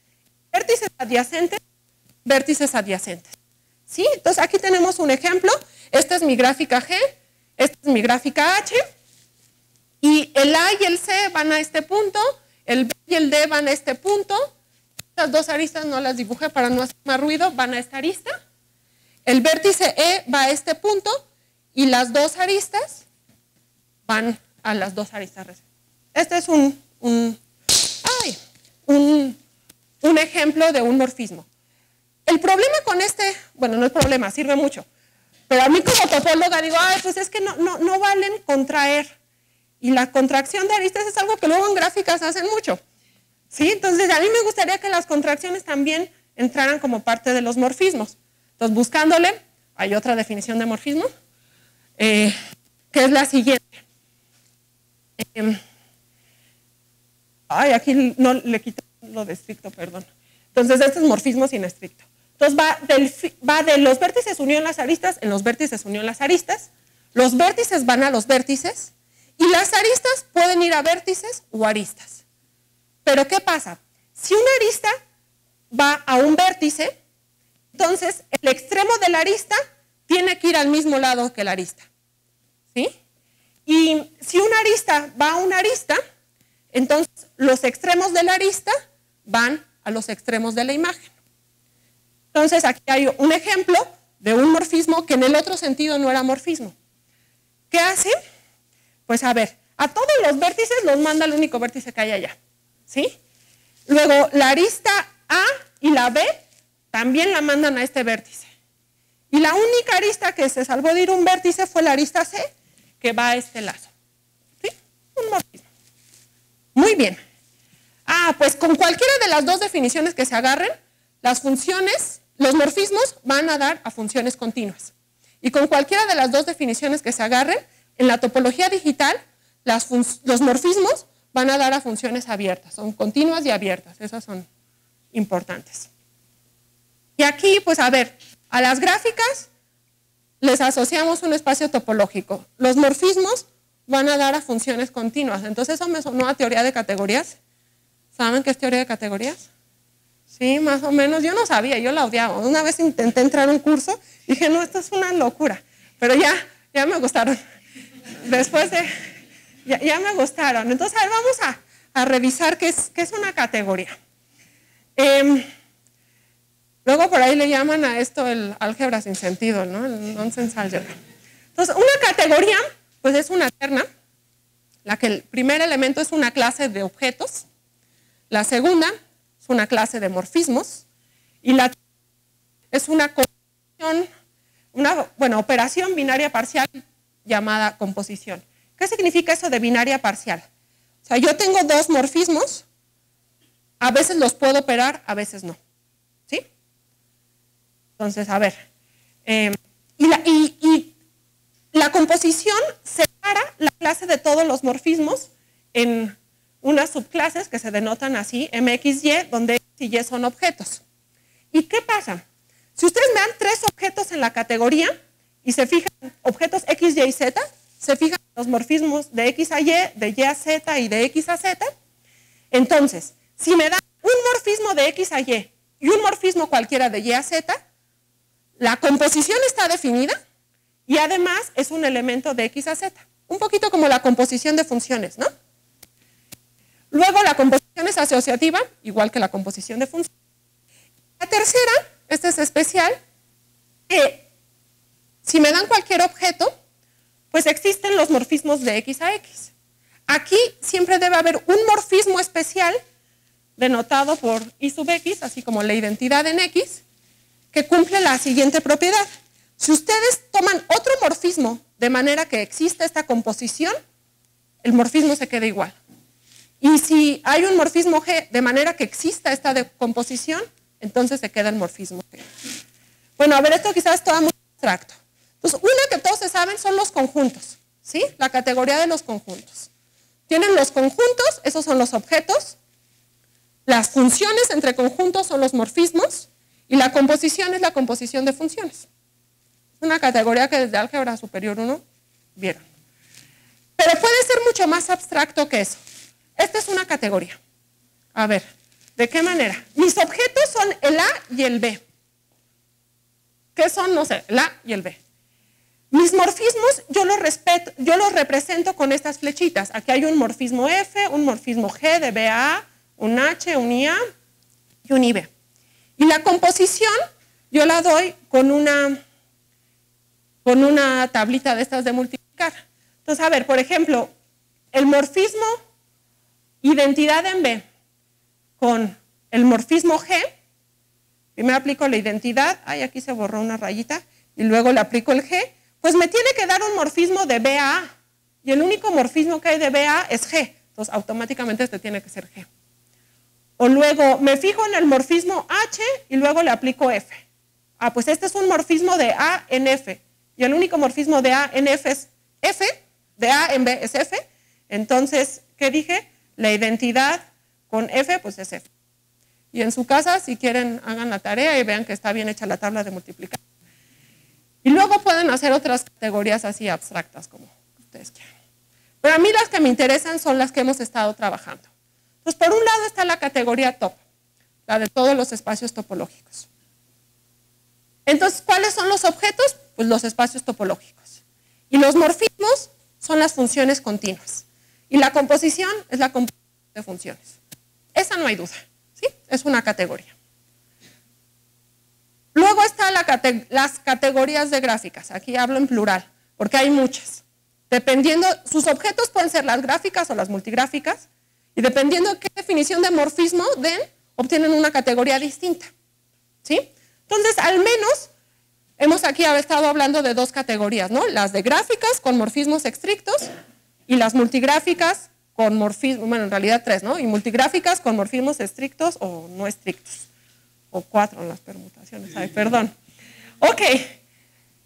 vértices adyacentes vértices adyacentes. ¿Sí? Entonces aquí tenemos un ejemplo. Esta es mi gráfica G, esta es mi gráfica H. Y el A y el C van a este punto, el B y el D van a este punto. Estas dos aristas no las dibujé para no hacer más ruido, van a esta arista. El vértice E va a este punto y las dos aristas van a las dos aristas. Este es un, un, un, un ejemplo de un morfismo. El problema con este, bueno, no es problema, sirve mucho, pero a mí como topóloga digo, ay, pues es que no, no, no valen contraer. Y la contracción de aristas es algo que luego en gráficas hacen mucho. ¿Sí? Entonces, a mí me gustaría que las contracciones también entraran como parte de los morfismos. Entonces, buscándole, hay otra definición de morfismo, eh, que es la siguiente. Em, ay, aquí no le quito lo de estricto, perdón. Entonces, este es morfismo sin estricto. Entonces va, de los vértices unión las aristas en los vértices unión las aristas. Los vértices van a los vértices y las aristas pueden ir a vértices o aristas. Pero ¿qué pasa? Si una arista va a un vértice, entonces el extremo de la arista tiene que ir al mismo lado que la arista. ¿Sí? Y si una arista va a una arista, entonces los extremos de la arista van a los extremos de la imagen. Entonces, aquí hay un ejemplo de un morfismo que en el otro sentido no era morfismo. ¿Qué hace? Pues a ver, a todos los vértices los manda el único vértice que hay allá. ¿Sí? Luego, la arista A y la B también la mandan a este vértice. Y la única arista que se salvó de ir un vértice fue la arista C, que va a este lazo. ¿Sí? Un morfismo. Muy bien. Ah, pues con cualquiera de las dos definiciones que se agarren, las funciones los morfismos van a dar a funciones continuas. Y con cualquiera de las dos definiciones que se agarren, en la topología digital los morfismos van a dar a funciones abiertas, son continuas y abiertas, esas son importantes. Y aquí, pues a ver, a las gráficas les asociamos un espacio topológico. Los morfismos van a dar a funciones continuas. Entonces eso me sonó a teoría de categorías. ¿Saben qué es teoría de categorías? Sí, más o menos. Yo no sabía, yo la odiaba. Una vez intenté entrar a un curso y dije, no, esto es una locura. Pero ya, ya me gustaron. Después de, ya, me gustaron. Entonces, a ver, vamos a, revisar qué es, qué es, una categoría. Em, luego por ahí le llaman a esto el álgebra sin sentido, ¿no? El nonsense algebra. Entonces, una categoría, pues es una terna, la que el primer elemento es una clase de objetos, la segunda es una clase de morfismos y la es una una bueno, operación binaria parcial llamada composición. ¿Qué significa eso de binaria parcial? O sea, yo tengo dos morfismos, a veces los puedo operar, a veces no. ¿Sí? Entonces, a ver. Em, y, la, y la composición separa la clase de todos los morfismos en subclases que se denotan así, MXY, donde X y Y son objetos. ¿Y qué pasa? Si ustedes me dan tres objetos en la categoría y se fijan, objetos X, Y y Z, se fijan los morfismos de X a Y, de Y a Z y de X a Z, entonces, si me dan un morfismo de X a Y y un morfismo cualquiera de Y a Z, la composición está definida y además es un elemento de X a Z. Un poquito como la composición de funciones, ¿no? Luego la composición es asociativa, igual que la composición de funciones. La tercera, esta es especial, que si me dan cualquier objeto, pues existen los morfismos de X a X. Aquí siempre debe haber un morfismo especial denotado por I sub X, así como la identidad en X, que cumple la siguiente propiedad. Si ustedes toman otro morfismo de manera que exista esta composición, el morfismo se queda igual. Y si hay un morfismo G de manera que exista esta decomposición, entonces se queda el morfismo G. Bueno, a ver, esto quizás es todo muy abstracto. Entonces, una que todos se saben son los conjuntos, ¿sí? La categoría de los conjuntos. Tienen los conjuntos, esos son los objetos. Las funciones entre conjuntos son los morfismos. Y la composición es la composición de funciones. Es una categoría que desde álgebra superior 1 vieron. Pero puede ser mucho más abstracto que eso. Esta es una categoría. A ver, ¿de qué manera? Mis objetos son el A y el B. ¿Qué son? No sé, el A y el B. Mis morfismos yo los, respeto, yo los represento con estas flechitas. Aquí hay un morfismo F, un morfismo G de BA, un H, un IA y un IB. Y la composición yo la doy con una, con una tablita de estas de multiplicar. Entonces, a ver, por ejemplo, el morfismo Identidad en B con el morfismo G. Primero aplico la identidad, ay, aquí se borró una rayita, y luego le aplico el G, pues me tiene que dar un morfismo de B a A. Y el único morfismo que hay de B a es G. Entonces, automáticamente este tiene que ser G. O luego me fijo en el morfismo H y luego le aplico F. Ah, pues este es un morfismo de A en F. Y el único morfismo de A en F es F, de A en B es F. Entonces, ¿qué dije? La identidad con F, pues es F. Y en su casa, si quieren, hagan la tarea y vean que está bien hecha la tabla de multiplicar. Y luego pueden hacer otras categorías así abstractas, como ustedes quieran. Pero a mí las que me interesan son las que hemos estado trabajando. Entonces, por un lado está la categoría top, la de todos los espacios topológicos. Entonces, ¿cuáles son los objetos? Pues los espacios topológicos. Y los morfismos son las funciones continuas. Y la composición es la composición de funciones. Esa no hay duda, ¿sí? Es una categoría. Luego están las categorías de gráficas. Aquí hablo en plural, porque hay muchas. Dependiendo, sus objetos pueden ser las gráficas o las multigráficas, y dependiendo qué definición de morfismo den, obtienen una categoría distinta. ¿Sí? Entonces, al menos, hemos aquí estado hablando de dos categorías, ¿no? Las de gráficas con morfismos estrictos y las multigráficas con morfismos, bueno, en realidad tres, ¿no? Y multigráficas con morfismos estrictos o no estrictos. O cuatro en las permutaciones, ay, perdón. Ok,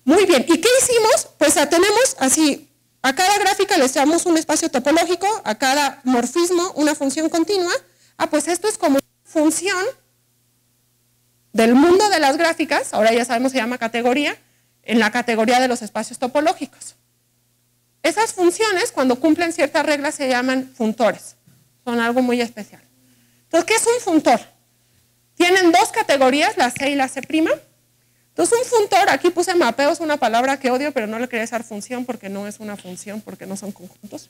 muy bien. ¿Y qué hicimos? Pues tenemos así a cada gráfica le llamamos un espacio topológico, a cada morfismo una función continua. Ah, pues esto es como una función del mundo de las gráficas, ahora ya sabemos se llama categoría, en la categoría de los espacios topológicos. Esas funciones, cuando cumplen ciertas reglas, se llaman funtores. Son algo muy especial. Entonces, ¿qué es un funtor? Tienen dos categorías, la C y la C'. Entonces, un funtor, aquí puse mapeo, es una palabra que odio, pero no le quería usar función porque no es una función, porque no son conjuntos.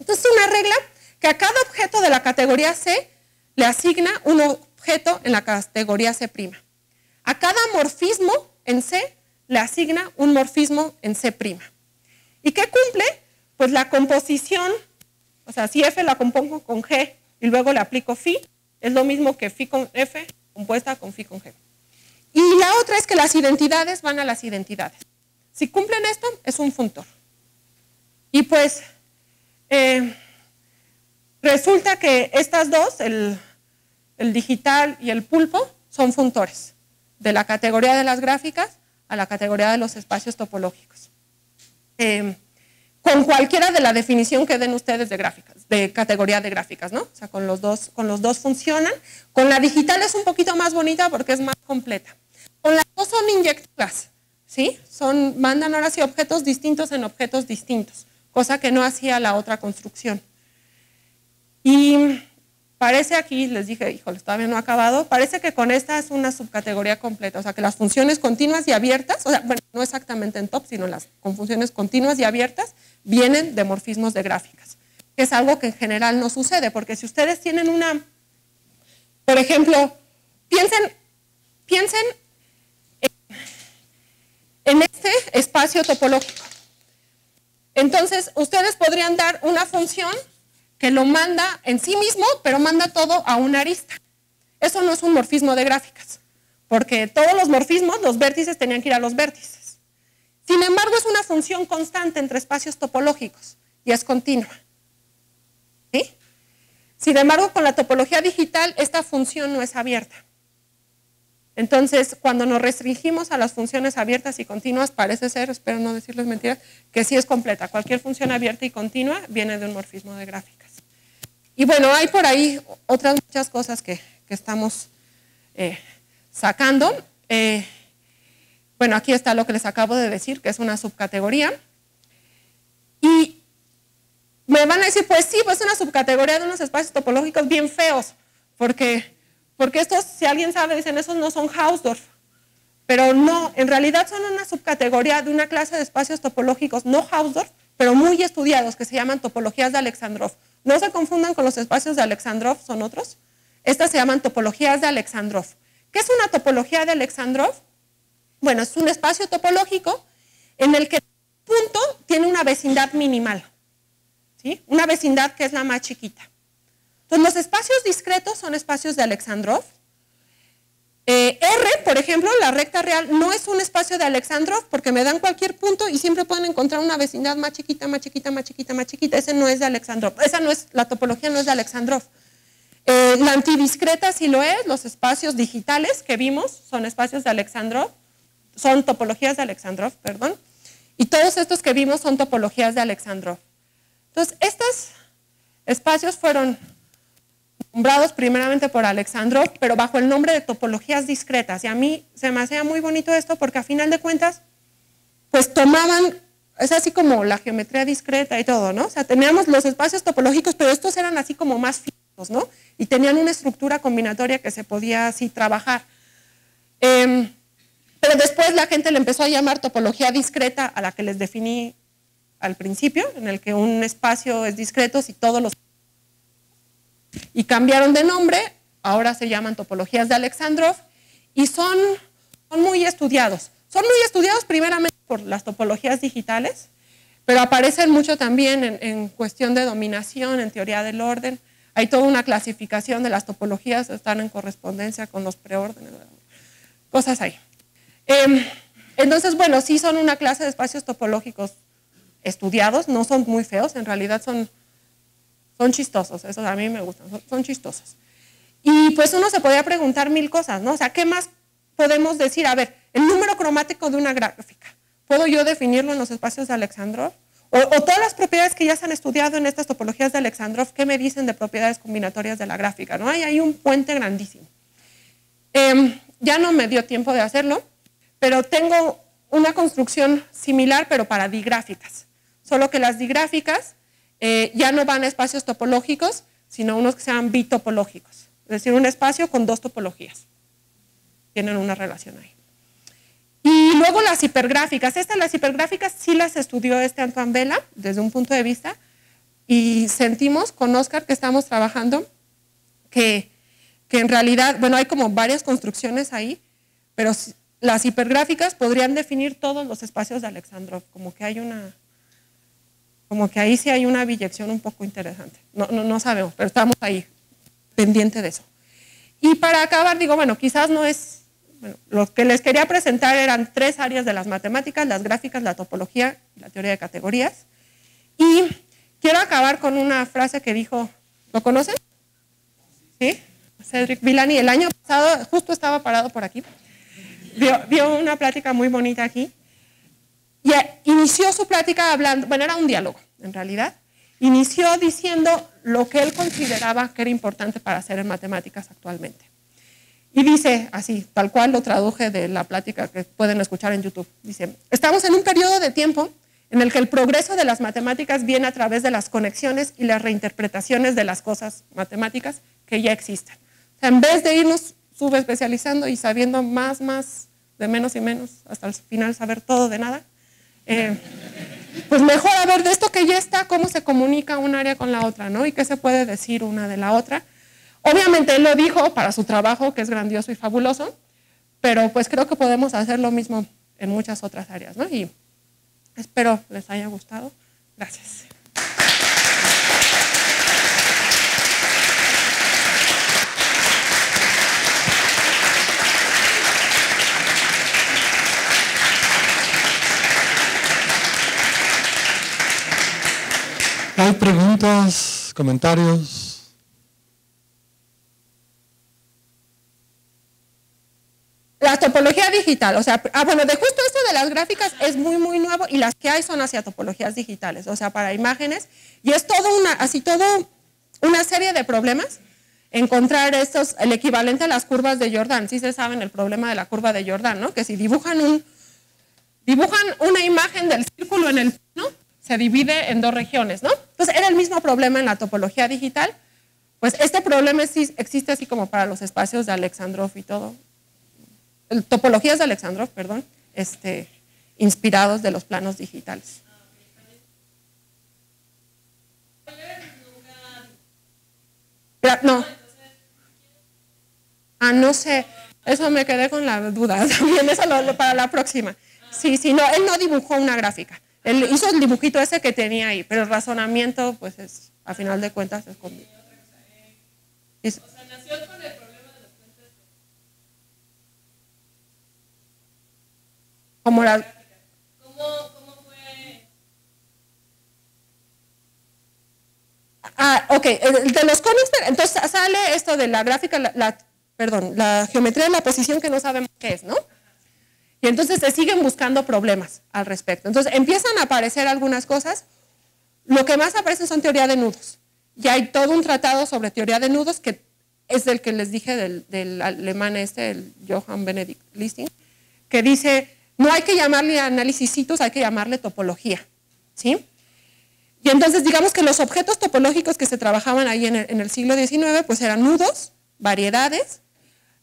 Entonces, es una regla que a cada objeto de la categoría C le asigna un objeto en la categoría C'. A cada morfismo en C le asigna un morfismo en C'. ¿Y qué cumple? Pues la composición, o sea, si F la compongo con G y luego le aplico Phi, es lo mismo que Phi con F compuesta con Phi con G. Y la otra es que las identidades van a las identidades. Si cumplen esto, es un funtor. Y pues eh, resulta que estas dos, el, digital y el pulpo, son funtores de la categoría de las gráficas a la categoría de los espacios topológicos. Eh, con cualquiera de la definición que den ustedes de gráficas, de categoría de gráficas, ¿no? O sea, con los dos, con los dos funcionan. Con la digital es un poquito más bonita porque es más completa. Con las dos son inyectivas, ¿sí? Son, mandan ahora sí objetos distintos en objetos distintos, cosa que no hacía la otra construcción. Y parece aquí, les dije, híjole, todavía no ha acabado, parece que con esta es una subcategoría completa, o sea que las funciones continuas y abiertas, o sea, bueno, no exactamente en top, sino las con funciones continuas y abiertas, vienen de morfismos de gráficas, que es algo que en general no sucede, porque si ustedes tienen una, por ejemplo, piensen, piensen en este espacio topológico. Entonces, ustedes podrían dar una función que lo manda en sí mismo, pero manda todo a una arista. Eso no es un morfismo de gráficas, porque todos los morfismos, los vértices tenían que ir a los vértices. Sin embargo, es una función constante entre espacios topológicos y es continua. ¿Sí? Sin embargo, con la topología digital, esta función no es abierta. Entonces, cuando nos restringimos a las funciones abiertas y continuas, parece ser, espero no decirles mentiras, que sí es completa. Cualquier función abierta y continua viene de un morfismo de gráficas. Y bueno, hay por ahí otras muchas cosas que, estamos eh, sacando. Eh, bueno, aquí está lo que les acabo de decir, que es una subcategoría. Y me van a decir, pues sí, pues es una subcategoría de unos espacios topológicos bien feos, porque porque estos, si alguien sabe, dicen, esos no son Hausdorff. Pero no, en realidad son una subcategoría de una clase de espacios topológicos no Hausdorff, pero muy estudiados, que se llaman topologías de Alexandrov. No se confundan con los espacios de Alexandrov, son otros. Estas se llaman topologías de Alexandrov. ¿Qué es una topología de Alexandrov? Bueno, es un espacio topológico en el que el punto tiene una vecindad minimal. ¿sí? Una vecindad que es la más chiquita. Entonces, los espacios discretos son espacios de Alexandrov. Eh, R, por ejemplo, la recta real, no es un espacio de Alexandrov porque me dan cualquier punto y siempre pueden encontrar una vecindad más chiquita, más chiquita, más chiquita, más chiquita. Ese no es de Alexandrov. Esa no es, la topología no es de Alexandrov. Eh, la antidiscreta sí lo es, los espacios digitales que vimos son espacios de Alexandrov, son topologías de Alexandrov, perdón. Y todos estos que vimos son topologías de Alexandrov. Entonces, estos espacios fueron nombrados primeramente por Alexandrov, pero bajo el nombre de topologías discretas. Y a mí se me hacía muy bonito esto porque a final de cuentas, pues tomaban, es así como la geometría discreta y todo, ¿no? O sea, teníamos los espacios topológicos, pero estos eran así como más finos, ¿no? Y tenían una estructura combinatoria que se podía así trabajar. Em, pero después la gente le empezó a llamar topología discreta a la que les definí al principio, en el que un espacio es discreto si todos los y cambiaron de nombre, ahora se llaman topologías de Alexandrov y son, muy estudiados. Son muy estudiados primeramente por las topologías digitales, pero aparecen mucho también en, cuestión de dominación, en teoría del orden. Hay toda una clasificación de las topologías, están en correspondencia con los preórdenes, cosas ahí. Em, entonces, bueno, sí son una clase de espacios topológicos estudiados, no son muy feos, en realidad son son chistosos, esos a mí me gustan, son, chistosos. Y pues uno se podría preguntar mil cosas, ¿no? O sea, ¿qué más podemos decir? A ver, el número cromático de una gráfica, ¿puedo yo definirlo en los espacios de Alexandrov? o, todas las propiedades que ya se han estudiado en estas topologías de Alexandrov, ¿qué me dicen de propiedades combinatorias de la gráfica? ¿no? Hay, hay un puente grandísimo. Em, ya no me dio tiempo de hacerlo, pero tengo una construcción similar, pero para digráficas. Solo que las digráficas eh, ya no van a espacios topológicos, sino unos que sean bitopológicos. Es decir, un espacio con dos topologías. Tienen una relación ahí. Y luego las hipergráficas. Estas, las hipergráficas, sí las estudió este Antoine Vela desde un punto de vista y sentimos con Oscar que estamos trabajando que, que en realidad, bueno, hay como varias construcciones ahí, pero las hipergráficas podrían definir todos los espacios de Alexandrov, como que hay una, como que ahí sí hay una biyección un poco interesante. No, no, no sabemos, pero estamos ahí, pendiente de eso. Y para acabar, digo, bueno, quizás no es, bueno, lo que les quería presentar eran tres áreas de las matemáticas, las gráficas, la topología y la teoría de categorías. Y quiero acabar con una frase que dijo, ¿lo conocen? ¿Sí? Cedric Villani, el año pasado, justo estaba parado por aquí, dio, una plática muy bonita aquí y inició su plática hablando, bueno, era un diálogo en realidad, inició diciendo lo que él consideraba que era importante para hacer en matemáticas actualmente. Y dice así, tal cual lo traduje de la plática que pueden escuchar en YouTube. Dice, estamos en un periodo de tiempo en el que el progreso de las matemáticas viene a través de las conexiones y las reinterpretaciones de las cosas matemáticas que ya existen. O sea, en vez de irnos subespecializando y sabiendo más, más, de menos y menos, hasta el final saber todo de nada, eh, pues mejor a ver de esto que ya está, cómo se comunica un área con la otra, ¿no? Y qué se puede decir una de la otra. Obviamente él lo dijo para su trabajo, que es grandioso y fabuloso, pero pues creo que podemos hacer lo mismo en muchas otras áreas, ¿no? Y espero les haya gustado. Gracias. ¿Hay preguntas, comentarios? La topología digital, o sea, ah, bueno, de justo esto de las gráficas es muy, muy nuevo y las que hay son hacia topologías digitales, o sea, para imágenes, y es todo una, así todo una serie de problemas encontrar estos, el equivalente a las curvas de Jordan. Sí se saben el problema de la curva de Jordan, ¿no? Que si dibujan un, dibujan una imagen del círculo en el. Se divide en dos regiones, ¿no? Entonces era el mismo problema en la topología digital. Pues este problema existe así como para los espacios de Alexandrov y todo. Topologías de Alexandrov, perdón, este, inspirados de los planos digitales. no. Ah, no sé. Eso me quedé con la duda. <laughs> También eso lo, para la próxima. Sí, sí, no, él no dibujó una gráfica. Él hizo el dibujito ese que tenía ahí, pero el razonamiento, pues es, a final de cuentas, es conmigo. O sea, nació con el problema de los puentes. Como la... ¿Cómo, cómo fue? Ah, ok, el de los cómics, entonces sale esto de la gráfica, la, perdón, la geometría de la posición que no sabemos qué es, ¿no? Y entonces se siguen buscando problemas al respecto. Entonces empiezan a aparecer algunas cosas. Lo que más aparece son teoría de nudos. Y hay todo un tratado sobre teoría de nudos que es el que les dije del, alemán este, el Johann Benedict Listing, que dice, no hay que llamarle análisis hay que llamarle topología. ¿sí? Y entonces digamos que los objetos topológicos que se trabajaban ahí en el, en el siglo XIX, pues eran nudos, variedades.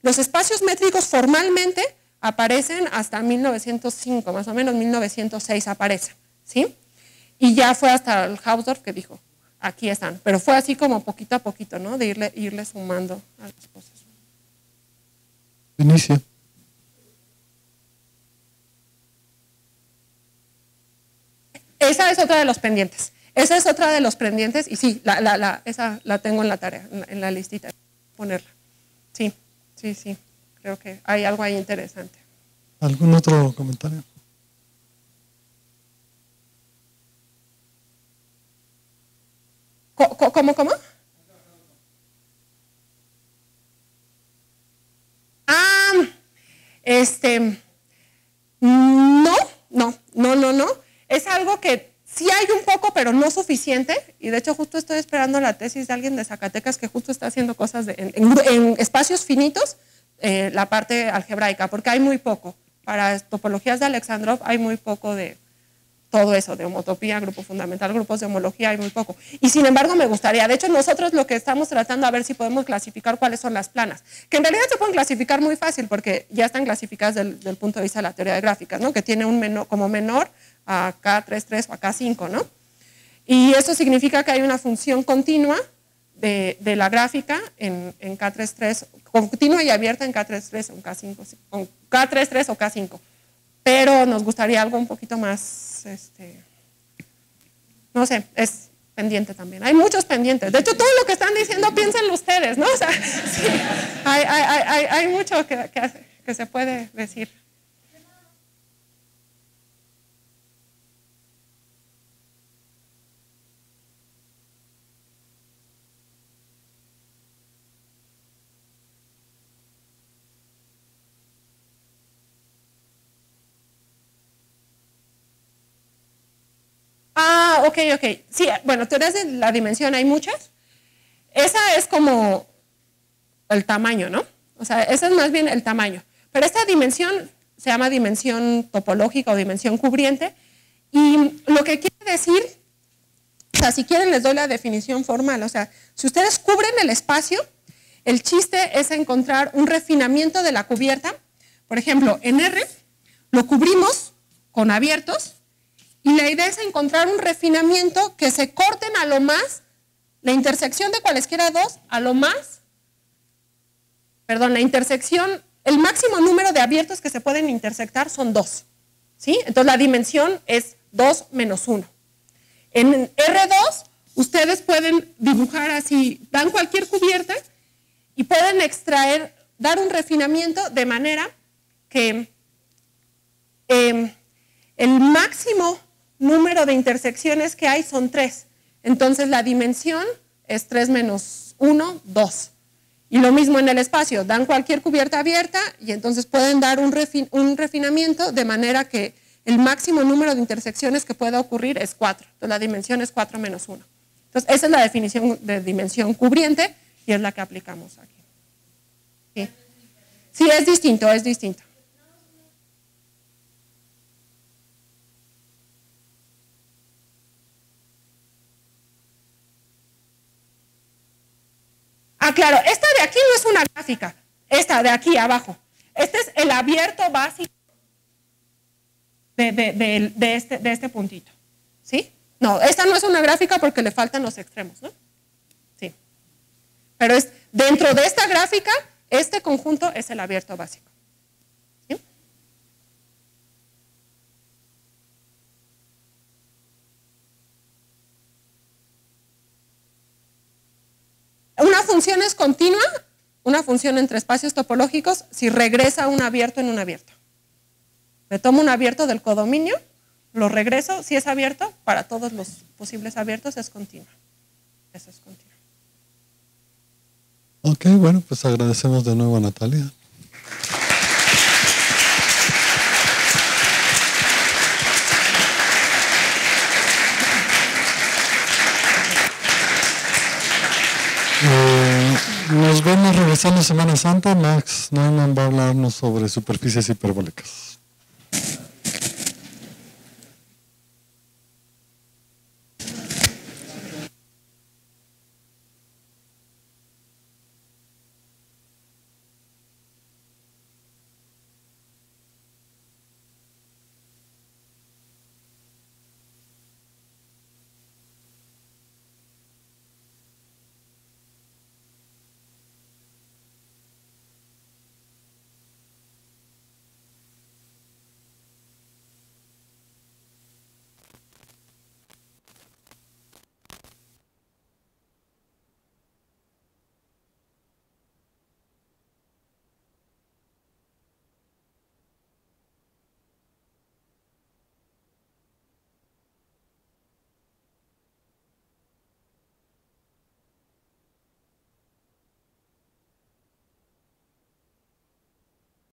Los espacios métricos formalmente aparecen hasta 1905, más o menos 1906 aparecen, ¿sí? Y ya fue hasta el Hausdorff que dijo, aquí están, pero fue así como poquito a poquito, ¿no? De irle, irle sumando a las cosas. Inicio. Esa es otra de los pendientes. Esa es otra de los pendientes y sí, la, la, la, esa la tengo en la tarea, en la, en la listita, ponerla. Sí, sí, sí. Creo que hay algo ahí interesante. ¿Algún otro comentario? ¿Cómo, cómo? Ah, este, no, no, no, no, no. Es algo que Sí hay un poco, pero no suficiente. Y de hecho justo estoy esperando la tesis de alguien de Zacatecas que justo está haciendo cosas en, espacios finitos, eh, la parte algebraica, porque hay muy poco. Para topologías de Alexandrov hay muy poco de, todo eso de homotopía, grupo fundamental, grupos de homología, hay muy poco. Y sin embargo me gustaría, de hecho nosotros lo que estamos tratando a ver si podemos clasificar cuáles son las planas, que en realidad se pueden clasificar muy fácil porque ya están clasificadas del, punto de vista de la teoría de gráficas, ¿no? que tiene un menor, como menor a K33 o a K5, ¿no? Y eso significa que hay una función continua de, la gráfica en, K33, continua y abierta en K33 o K5, K33 o K5 pero nos gustaría algo un poquito más, este, no sé, es pendiente también. Hay muchos pendientes. De hecho, todo lo que están diciendo, piénsenlo ustedes, ¿no? O sea, <laughs> sí, hay, hay, mucho que se puede decir. Ah, ok, ok. Sí, bueno, teorías de la dimensión hay muchas. Esa es como el tamaño, ¿no? O sea, esa es más bien el tamaño. Pero esta dimensión se llama dimensión topológica o dimensión cubriente. Y lo que quiere decir, o sea, si quieren les doy la definición formal. O sea, si ustedes cubren el espacio, el chiste es encontrar un refinamiento de la cubierta. Por ejemplo, en R lo cubrimos con abiertos y la idea es encontrar un refinamiento que se corten a lo más, la intersección de cualesquiera dos, a lo más, perdón, la intersección, el máximo número de abiertos que se pueden intersectar son dos. ¿sí? Entonces la dimensión es 2 menos 1. En R2 ustedes pueden dibujar así, dan cualquier cubierta y pueden extraer, dar un refinamiento de manera que em, el máximo número de intersecciones que hay son tres. Entonces la dimensión es 3 menos 1, 2. Y lo mismo en el espacio, dan cualquier cubierta abierta y entonces pueden dar un, refinamiento de manera que el máximo número de intersecciones que pueda ocurrir es 4. Entonces la dimensión es 4 menos 1. Entonces esa es la definición de dimensión cubriente y es la que aplicamos aquí. Sí, sí es distinto, es distinto. Ah, claro, esta de aquí no es una gráfica, esta de aquí abajo. Este es el abierto básico de, este, de este puntito. ¿Sí? No, esta no es una gráfica porque le faltan los extremos, ¿no? Sí. Pero es, dentro de esta gráfica, este conjunto es el abierto básico. Una función es continua, una función entre espacios topológicos, si regresa un abierto en un abierto. Me tomo un abierto del codominio, lo regreso, si es abierto, para todos los posibles abiertos es continua. Eso es continua. Ok, bueno, pues agradecemos de nuevo a Natalia. Eh, nos vemos regresando Semana Santa. Max Neumann va a hablarnos sobre superficies hiperbólicas.